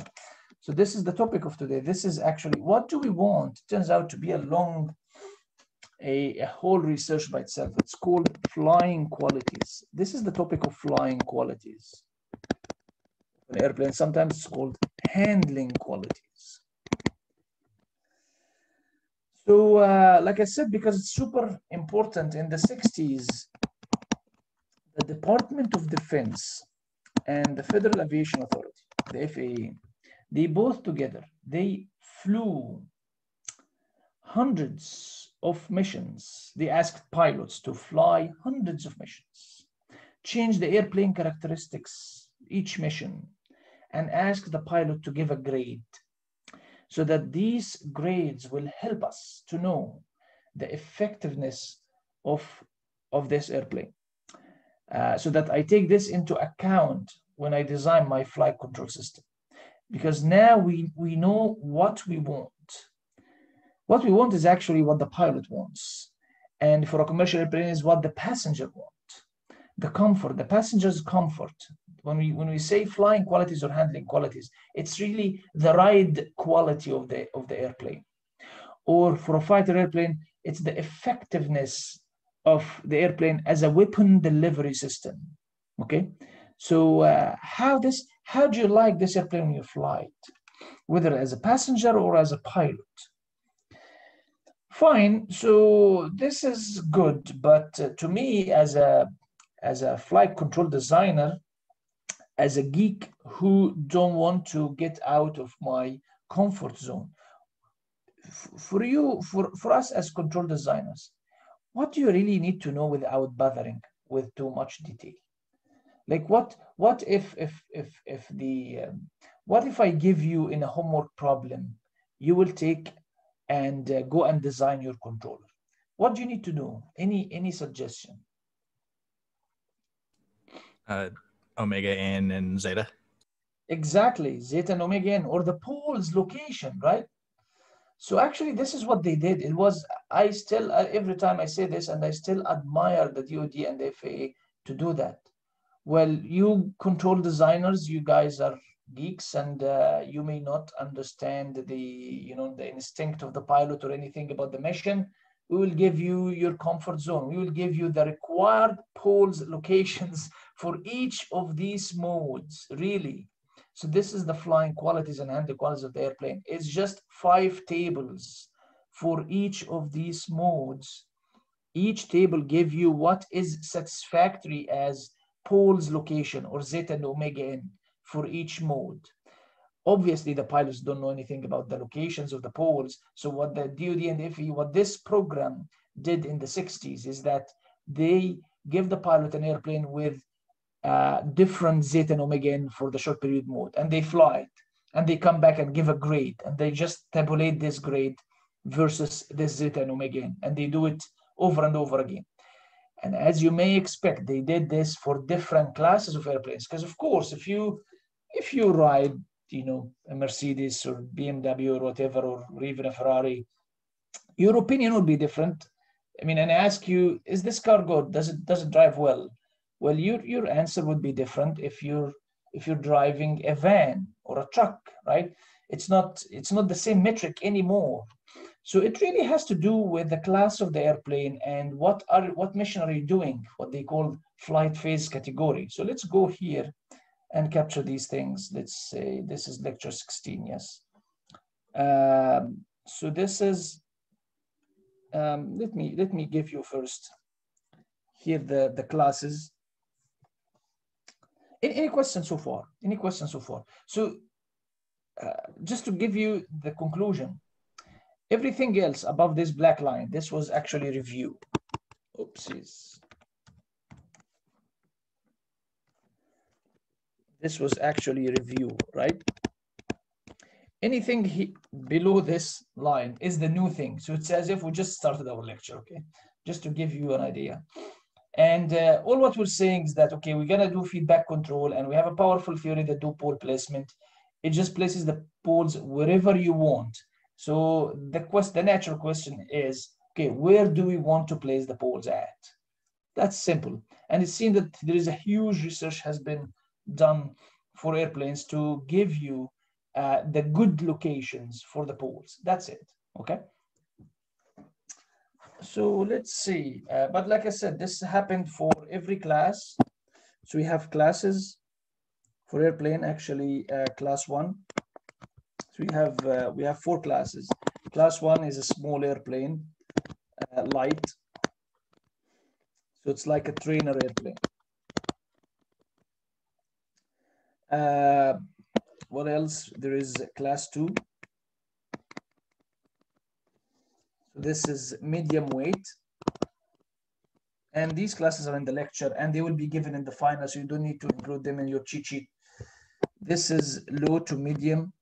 So this is the topic of today. This is actually, what do we want? It turns out to be a long, a, a whole research by itself. It's called flying qualities. This is the topic of flying qualities. An airplane, sometimes it's called handling qualities. So, uh, like I said, because it's super important in the 60s, the Department of Defense and the Federal Aviation Authority, the FAA, they both together, they flew hundreds of missions. They asked pilots to fly hundreds of missions, change the airplane characteristics each mission, and ask the pilot to give a grade so that these grades will help us to know the effectiveness of, of this airplane. Uh, so that I take this into account when I design my flight control system. Because now we, we know what we want. What we want is actually what the pilot wants. And for a commercial airplane is what the passenger wants. The comfort, the passenger's comfort, when we when we say flying qualities or handling qualities, it's really the ride quality of the of the airplane. Or for a fighter airplane, it's the effectiveness of the airplane as a weapon delivery system. Okay, so uh, how this how do you like this airplane when you fly it, whether as a passenger or as a pilot? Fine, so this is good, but uh, to me as a as a flight control designer, as a geek who don't want to get out of my comfort zone. For you, for, for us as control designers, what do you really need to know without bothering with too much detail? Like what, what if, if, if, if the, um, what if I give you in a homework problem, you will take and uh, go and design your controller? What do you need to know? Any, any suggestion? Uh, omega n and zeta. Exactly, zeta and omega n, or the pole's location, right? So actually, this is what they did. It was, I still, uh, every time I say this, and I still admire the DoD and the FAA to do that. Well, you control designers, you guys are geeks, and uh, you may not understand the, you know, the instinct of the pilot or anything about the mission. We will give you your comfort zone. We will give you the required poles [LAUGHS] locations for each of these modes, really. So this is the flying qualities and handling qualities of the airplane. It's just five tables for each of these modes. Each table give you what is satisfactory as poles location or zeta and omega n for each mode. Obviously, the pilots don't know anything about the locations of the poles. So what the DoD and FAA, what this program did in the 60s is that they give the pilot an airplane with uh, different zeta and omega n for the short period mode, and they fly it, and they come back and give a grade, and they just tabulate this grade versus this zeta and omega n, and they do it over and over again. And as you may expect, they did this for different classes of airplanes, because of course, if you if you ride, you know, a Mercedes or BMW or whatever, or even a Ferrari, your opinion will be different. I mean, and I ask you, is this car good? Does it does it drive well? Well, your, your answer would be different if you're if you're driving a van or a truck, right? It's not it's not the same metric anymore. So it really has to do with the class of the airplane and what are what mission are you doing? What they call flight phase category. So let's go here and capture these things. Let's say this is lecture 16, yes. Um, so this is, um, let me let me give you first here the, the classes. Any, any questions so far? Any questions so far? So uh, just to give you the conclusion, everything else above this black line, this was actually review. Oopsies. This was actually review, right? Anything he, below this line is the new thing. So it's as if we just started our lecture, okay? Just to give you an idea. And uh, all what we're saying is that, okay, we're gonna do feedback control and we have a powerful theory that do pole placement. It just places the poles wherever you want. So the quest, the natural question is, okay, where do we want to place the poles at? That's simple. And it seems that there is a huge research has been done for airplanes to give you uh, the good locations for the poles. That's it, okay? So let's see, uh, but like I said, this happened for every class. So we have classes for airplane, actually uh, class one. So we have, uh, we have four classes. Class one is a small airplane, uh, light. So it's like a trainer airplane. Uh, what else? There is class two. This is medium weight. And these classes are in the lecture and they will be given in the final, so you don't need to include them in your cheat sheet. This is low to medium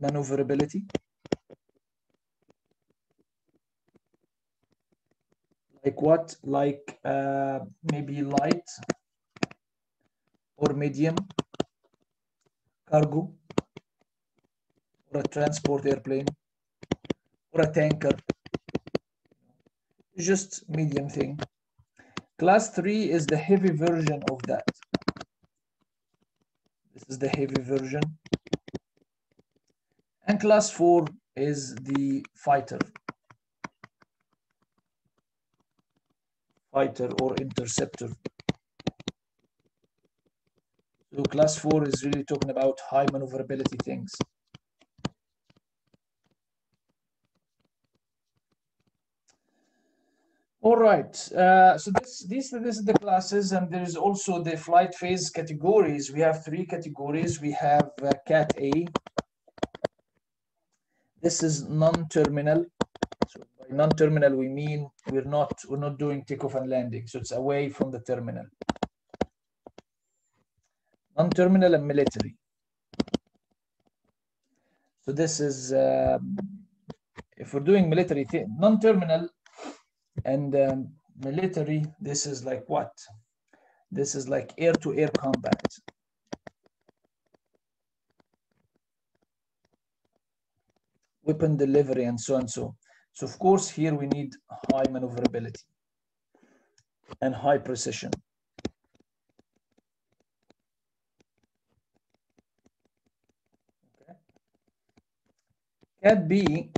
maneuverability. Like what? Like uh, maybe light or medium cargo or a transport airplane or a tanker. Just medium thing. Class 3 is the heavy version of that. This is the heavy version. And class 4 is the fighter. Fighter or interceptor so class four is really talking about high maneuverability things. All right, uh, so this, these this is the classes and there is also the flight phase categories. We have three categories. We have uh, CAT A. This is non-terminal. So by non-terminal, we mean we're not, we're not doing takeoff and landing. So it's away from the terminal non-terminal and military. So this is, uh, if we're doing military, non-terminal and um, military, this is like what? This is like air-to-air -air combat. Weapon delivery and so and so. So of course, here we need high maneuverability and high precision. Cat B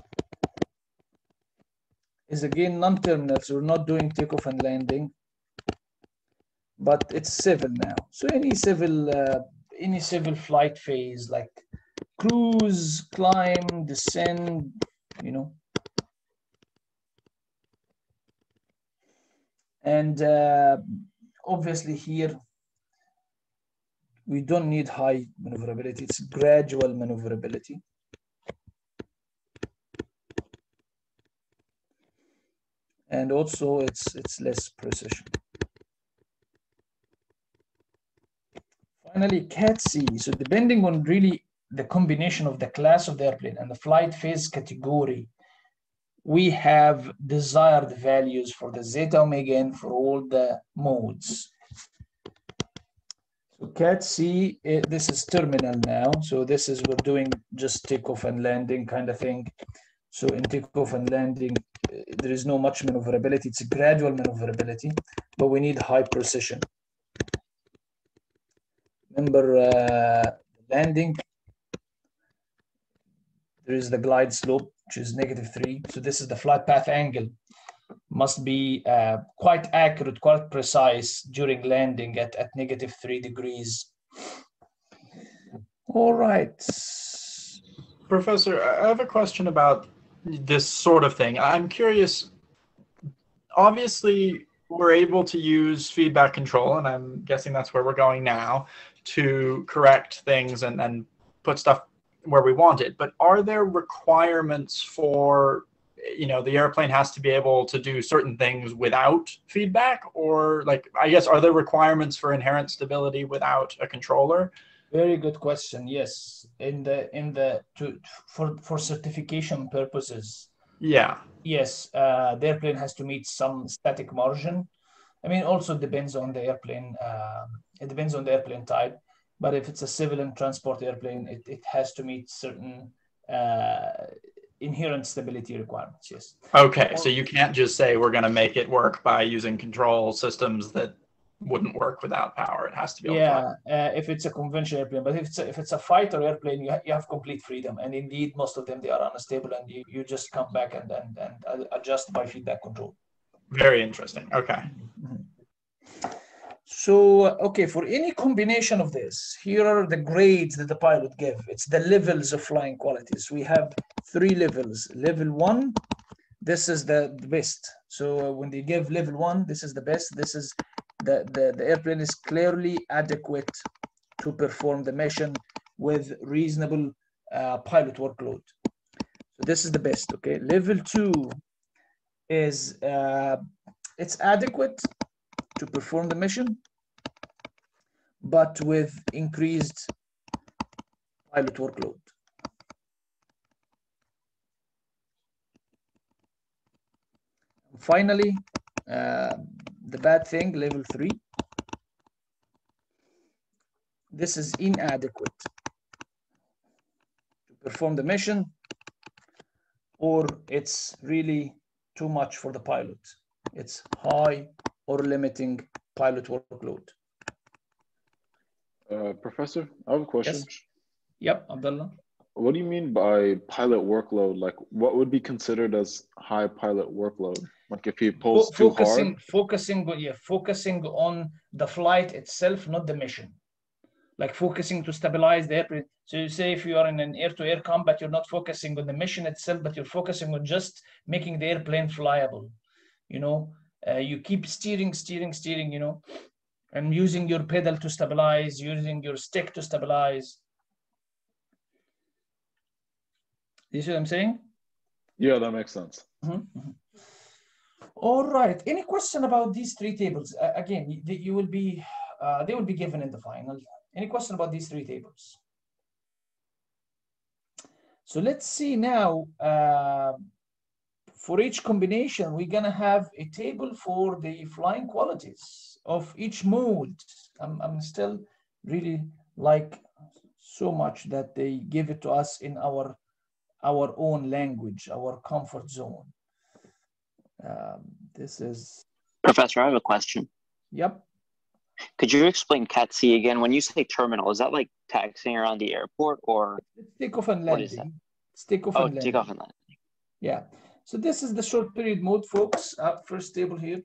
is again non-terminal, so we're not doing takeoff and landing, but it's civil now. So any civil, uh, any civil flight phase like cruise, climb, descend, you know. And uh, obviously here, we don't need high maneuverability, it's gradual maneuverability. And also it's it's less precision. Finally, CAT C. So depending on really the combination of the class of the airplane and the flight phase category, we have desired values for the zeta omega n for all the modes. So CAT C, eh, this is terminal now. So this is, we're doing just takeoff and landing kind of thing. So in takeoff and landing, there is no much maneuverability. It's a gradual maneuverability, but we need high precision. Remember uh, landing, there is the glide slope, which is negative three. So this is the flight path angle. Must be uh, quite accurate, quite precise during landing at, at negative three degrees. All right. Professor, I have a question about this sort of thing. I'm curious. Obviously, we're able to use feedback control, and I'm guessing that's where we're going now to correct things and, and put stuff where we want it. But are there requirements for, you know, the airplane has to be able to do certain things without feedback? Or, like, I guess, are there requirements for inherent stability without a controller? Very good question. Yes, in the in the to for for certification purposes, Yeah. yes, uh, the airplane has to meet some static margin. I mean, also depends on the airplane. Um, it depends on the airplane type. But if it's a civilian transport airplane, it, it has to meet certain uh, inherent stability requirements. Yes. Okay, so you can't just say we're going to make it work by using control systems that wouldn't work without power. It has to be Yeah, uh, if it's a conventional airplane, but if it's a, if it's a fighter airplane, you, ha- you have complete freedom. And indeed, most of them they are unstable, and you, you just come back and and, and adjust by feedback control. Very interesting. Okay. So, okay, for any combination of this, here are the grades that the pilot give. It's the levels of flying qualities. We have three levels. Level one, this is the, the best. So uh, when they give level one, this is the best. This is the, the, the airplane is clearly adequate to perform the mission with reasonable uh, pilot workload. So this is the best, okay? Level two is, uh, it's adequate to perform the mission, but with increased pilot workload. Finally, uh, the bad thing, level three. This is inadequate to perform the mission, or it's really too much for the pilot. It's high or limiting pilot workload. Uh, Professor, I have a question. Yes. Yep, Abdullah. What do you mean by pilot workload? Like, what would be considered as high pilot workload? Like, if he Fo- pulls too focusing, hard? focusing, on- yeah, focusing on the flight itself, not the mission. Like focusing to stabilize the airplane. So you say if you are in an air-to-air combat, you're not focusing on the mission itself, but you're focusing on just making the airplane flyable. You know, uh, you keep steering, steering, steering. You know, and using your pedal to stabilize, using your stick to stabilize. You see what I'm saying? Yeah, that makes sense. Mhm, mhm. All right. Any question about these three tables? Uh, again, y- they- you will be, uh, they will be given in the final. Any question about these three tables? So let's see now. Uh, for each combination, we're gonna have a table for the flying qualities of each mode. I'm, I'm still really like so much that they give it to us in our our own language, our comfort zone. Um, this is, Professor, I have a question. yep. Could you explain CAT C again? When you say terminal, is that like taxiing around the airport or takeoff and landing. It's takeoff oh, and landing. takeoff and landing? Yeah. So this is the short period mode, folks. Uh, first table here.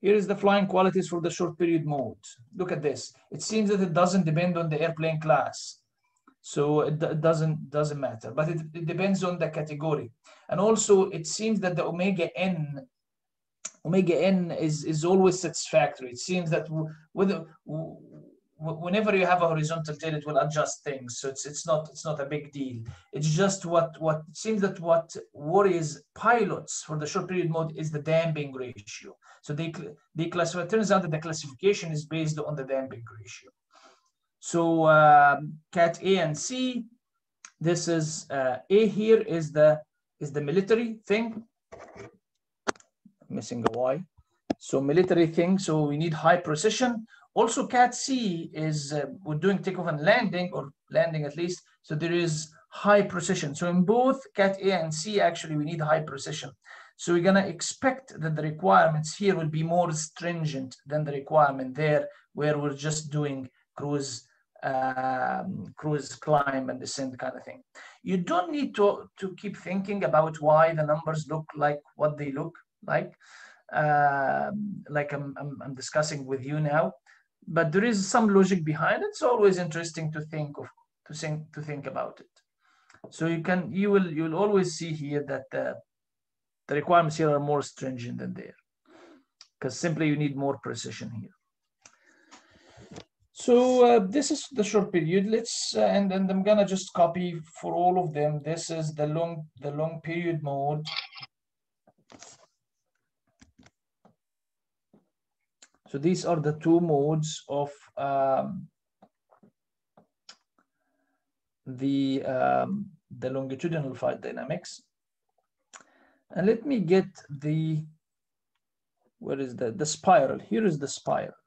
Here is the flying qualities for the short period mode. Look at this. It seems that it doesn't depend on the airplane class. So uh, it, do- doesn't doesn't matter, but it, it depends on the category. And also it seems that the omega n omega n is is always satisfactory. It seems that whether whenever you have a horizontal tail, it will adjust things. So it's it's not it's not a big deal. It's just what what seems that what worries pilots for the short period mode is the damping ratio. So they they classify. It turns out that the classification is based on the damping ratio. So um, cat A and C. This is uh, A here is the is the military thing. Missing a Y. So military thing. So we need high precision. Also, cat C is uh, we're doing takeoff and landing or landing at least. So there is high precision. So in both cat A and C, actually, we need high precision. So we're gonna expect that the requirements here will be more stringent than the requirement there, where we're just doing cruise, um, cruise climb and descent kind of thing. You don't need to to keep thinking about why the numbers look like what they look like, um, like I'm, I'm I'm discussing with you now. but there is some logic behind it. It's always interesting to think of to think to think about it. So you can you will you will always see here that the, the requirements here are more stringent than there because simply you need more precision here. So uh, this is the short period. Let's uh, and and I'm gonna just copy for all of them. This is the long the long period mode. So these are the two modes of um, the um, the longitudinal flight dynamics. And let me get the where is the the spiral? Here is the spiral.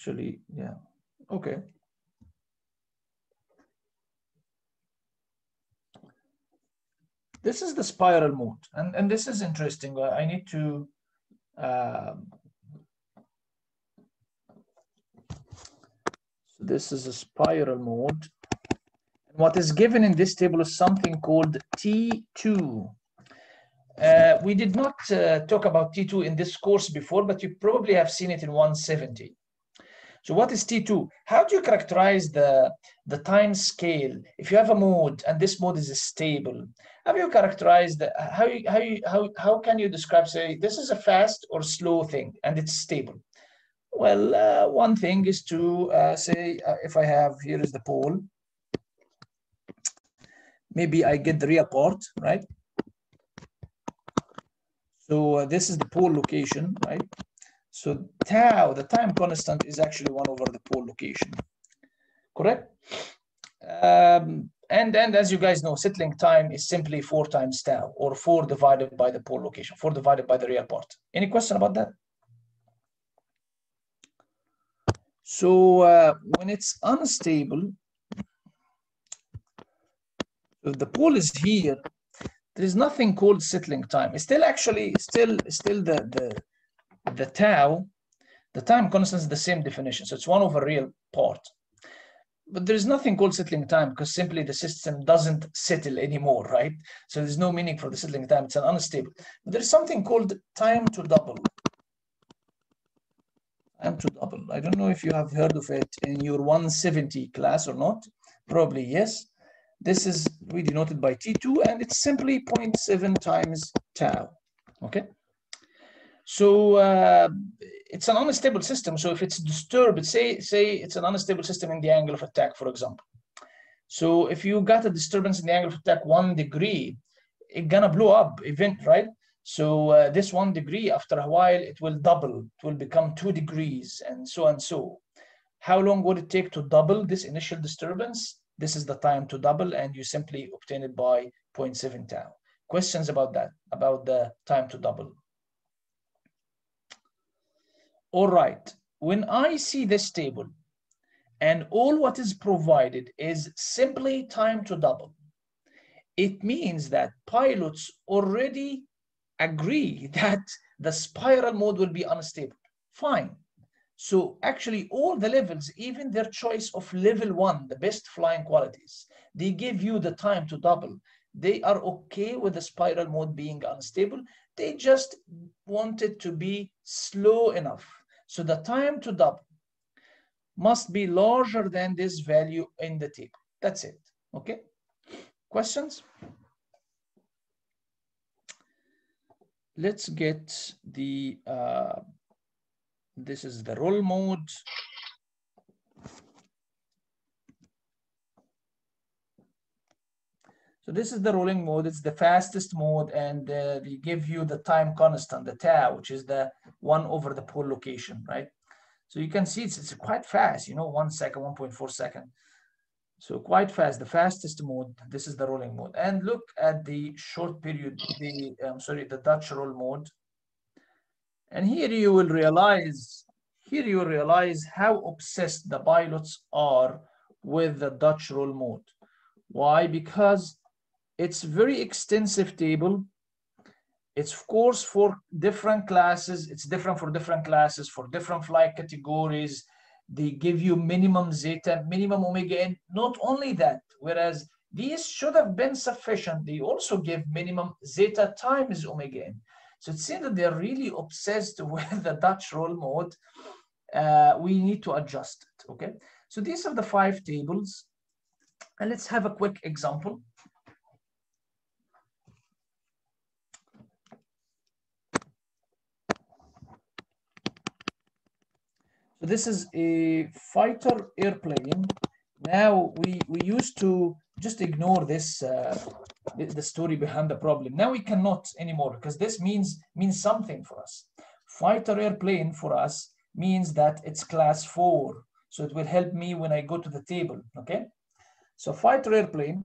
Actually, yeah. Okay. This is the spiral mode, and, and this is interesting. I need to um, so this is a spiral mode. And what is given in this table is something called T2. Uh, we did not uh, talk about T2 in this course before, but you probably have seen it in 170. So what is T2? How do you characterize the, the time scale? If you have a mode and this mode is stable, have you characterized the, how, you, how, you, how, how can you describe, say, this is a fast or slow thing and it's stable? Well, uh, one thing is to uh, say, uh, if I have, here is the pole, maybe I get the real part, right? So uh, this is the pole location, right? So tau, the time constant, is actually 1 over the pole location, correct? Um, and, and as you guys know, settling time is simply 4 times tau, or 4 divided by the pole location, 4 divided by the real part. Any question about that? So uh, when it's unstable, if the pole is here, there is nothing called settling time. It's still actually still still the the the tau, the time constant is the same definition. So it's one over real part. But there is nothing called settling time because simply the system doesn't settle anymore, right? So there's no meaning for the settling time. It's an unstable. But there's something called time to double. Time to double. I don't know if you have heard of it in your 170 class or not. Probably yes. This is we denoted by T2 and it's simply 0.7 times tau, okay? So uh, it's an unstable system. So if it's disturbed, say, say it's an unstable system in the angle of attack, for example. So if you got a disturbance in the angle of attack one degree, it's gonna blow up event, right? So uh, this one degree, after a while, it will double. It will become two degrees and so and so. How long would it take to double this initial disturbance? This is the time to double and you simply obtain it by 0.7 tau. Questions about that, about the time to double? All right, when I see this table and all what is provided is simply time to double, it means that pilots already agree [LAUGHS] that the spiral mode will be unstable. Fine. So actually all the levels, even their choice of level one, the best flying qualities, they give you the time to double. They are okay with the spiral mode being unstable. They just want it to be slow enough. So the time to double must be larger than this value in the table. That's it, okay? Questions? Let's get the, uh, this is the roll mode. So this is the rolling mode. It's the fastest mode, and uh, they give you the time constant, the tau, which is the one over the pole location, right? So you can see it's, it's quite fast, you know, one second, 1.4 second. So quite fast, the fastest mode. This is the rolling mode. And look at the short period, the, um, sorry, the Dutch roll mode. And here you will realize, here you realize how obsessed the pilots are with the Dutch roll mode. Why? Because it's very extensive table. It's of course for different classes. It's different for different classes, for different flight categories. They give you minimum zeta, minimum omega n. Not only that, whereas these should have been sufficient. They also give minimum zeta times omega n. So it seems that they're really obsessed [LAUGHS] with the Dutch roll mode. Uh, we need to adjust it, okay? So these are the five tables. And let's have a quick example. So this is a fighter airplane. Now we, we used to just ignore this, uh, the, story behind the problem. Now we cannot anymore because this means, means something for us. Fighter airplane for us means that it's class four. So it will help me when I go to the table, okay? So fighter airplane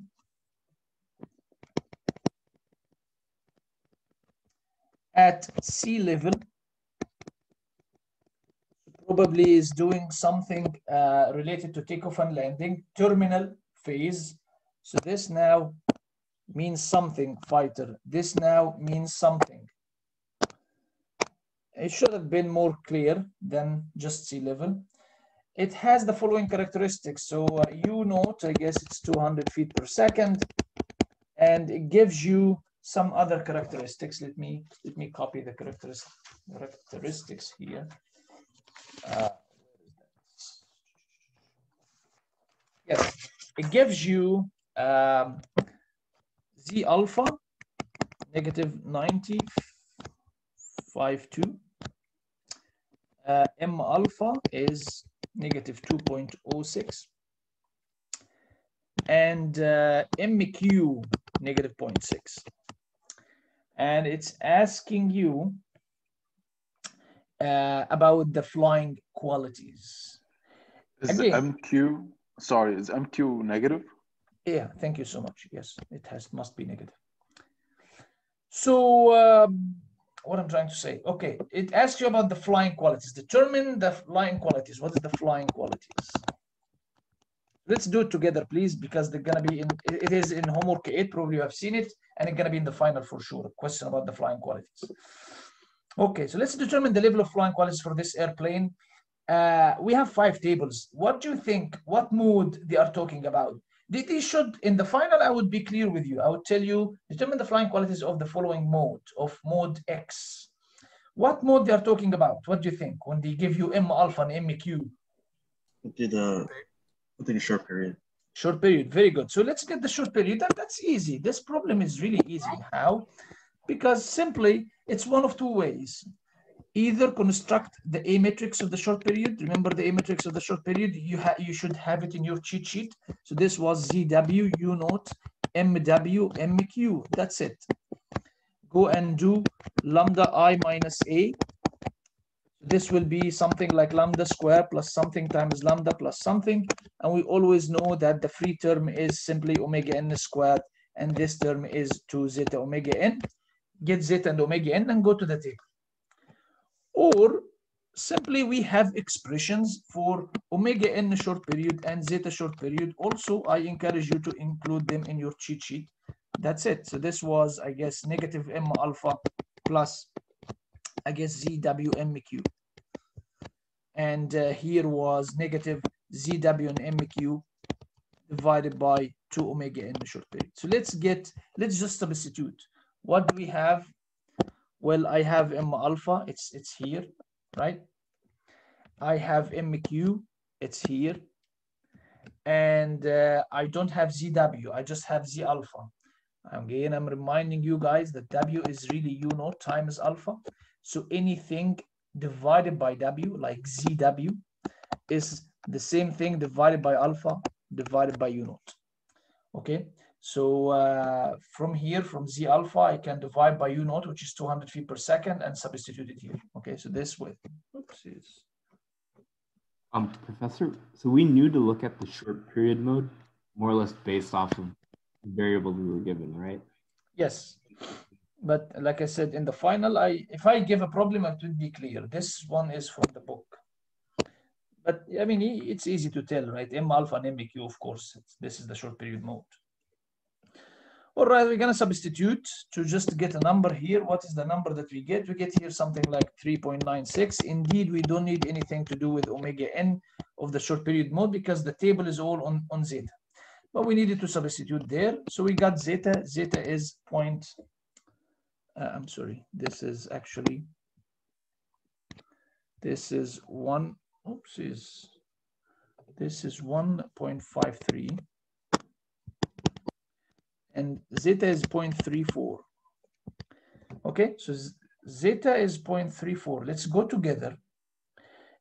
at sea level probably is doing something uh, related to takeoff and landing, terminal phase. So this now means something, fighter. This now means something. It should have been more clear than just sea level. It has the following characteristics. So uh, U naught, I guess it's 200 feet per second, and it gives you some other characteristics. Let me let me copy the characteristics characteristics here. Uh, yes, it gives you um, Z alpha negative 90.52. Uh, M alpha is negative 2.06. And uh, MQ negative 0.6. And it's asking you uh, about the flying qualities. Is the MQ, sorry, is MQ negative? Yeah, thank you so much. Yes, it has must be negative. So um, what I'm trying to say, okay, it asks you about the flying qualities. Determine the flying qualities. What is the flying qualities? Let's do it together, please, because they're gonna be in. It is in homework eight. Probably you have seen it, and it's gonna be in the final for sure. A question about the flying qualities. Okay, so let's determine the level of flying qualities for this airplane. Uh, we have five tables. What do you think? What mode they are talking about? They, they should, in the final, I would be clear with you. I would tell you, determine the flying qualities of the following mode, of mode X. What mode they are talking about? What do you think when they give you M alpha and MQ? Did uh, I think a short period. Short period, very good. So let's get the short period. That, that's easy. This problem is really easy. How? Because simply, it's one of two ways. Either construct the A matrix of the short period. Remember the A matrix of the short period, you, you should have it in your cheat sheet. So this was ZW, U naught, MW, MQ. That's it. Go and do lambda I minus A. This will be something like lambda square plus something times lambda plus something. And we always know that the free term is simply omega n squared. And this term is 2 zeta omega n. Get zeta and omega n and go to the table. Or simply we have expressions for omega n short period and zeta short period. Also, I encourage you to include them in your cheat sheet. That's it. So this was, I guess, negative m alpha plus, I guess, ZWMQ. And uh, here was negative ZW and MQ divided by 2 omega n short period. So let's get, let's just substitute. What do we have? Well, I have M alpha, it's, it's here, right? I have MQ, it's here. And uh, I don't have ZW, I just have Z alpha. Again, I'm reminding you guys that W is really U naught times alpha. So anything divided by W, like ZW, is the same thing divided by alpha divided by U naught. Okay, so uh, from here, from Z alpha, I can divide by U naught, which is 200 feet per second, and substitute it here. Okay, so this way. Oopsies. Um, Professor, so we knew to look at the short period mode more or less based off of the variable we were given, right? Yes. But like I said, in the final, I if I give a problem, it would be clear. This one is from the book. But I mean, it's easy to tell, right? M alpha and MQ, of course. this is the short period mode. All right, we're going to substitute to just get a number here. What is the number that we get? We get here something like 3.96. Indeed, we don't need anything to do with omega n of the short period mode because the table is all on, on zeta. But we needed to substitute there. So we got zeta. Zeta is point, uh, I'm sorry, this is actually, this is one, oopsies, this is 1.53 and zeta is 0.34. Okay, so zeta is 0.34. Let's go together.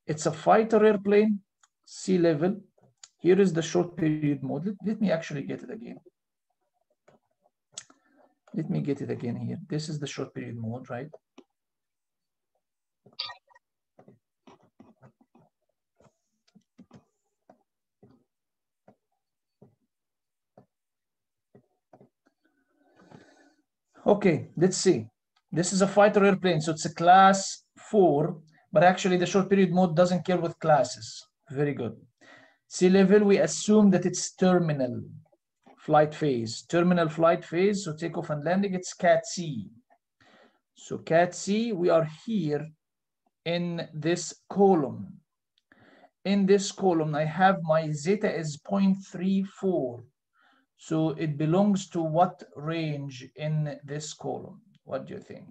It's a fighter airplane, sea level. Here is the short period mode. Let, me actually get it again. Let me get it again here. This is the short period mode, right? Okay, let's see. This is a fighter airplane, so it's a class four, but actually the short period mode doesn't care with classes. Very good. Sea level, we assume that it's terminal flight phase. Terminal flight phase, so takeoff and landing, it's CAT C. So CAT C, we are here in this column. In this column, I have my zeta is 0.34. So it belongs to what range in this column? What do you think?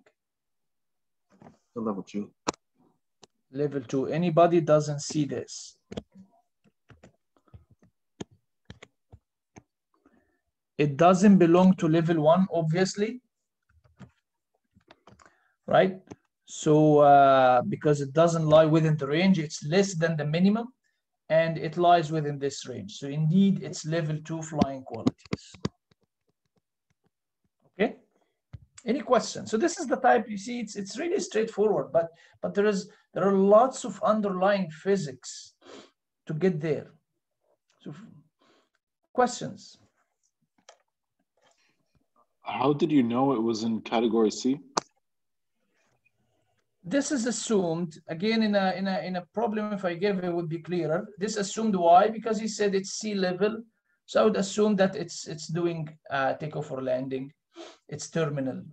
The level two. Level two. Anybody doesn't see this? It doesn't belong to level one, obviously. Right? So uh, because it doesn't lie within the range, it's less than the minimum and it lies within this range. So indeed, it's level two flying qualities. Okay. Any questions? So this is the type you see. It's it's really straightforward, but but there is there are lots of underlying physics to get there. So questions. How did you know it was in category C? This is assumed again in a in a in a problem if i gave it would be clearer. This assumed why? Because he said it's sea level. So i would assume that it's it's doing uh takeoff or landing. It's terminal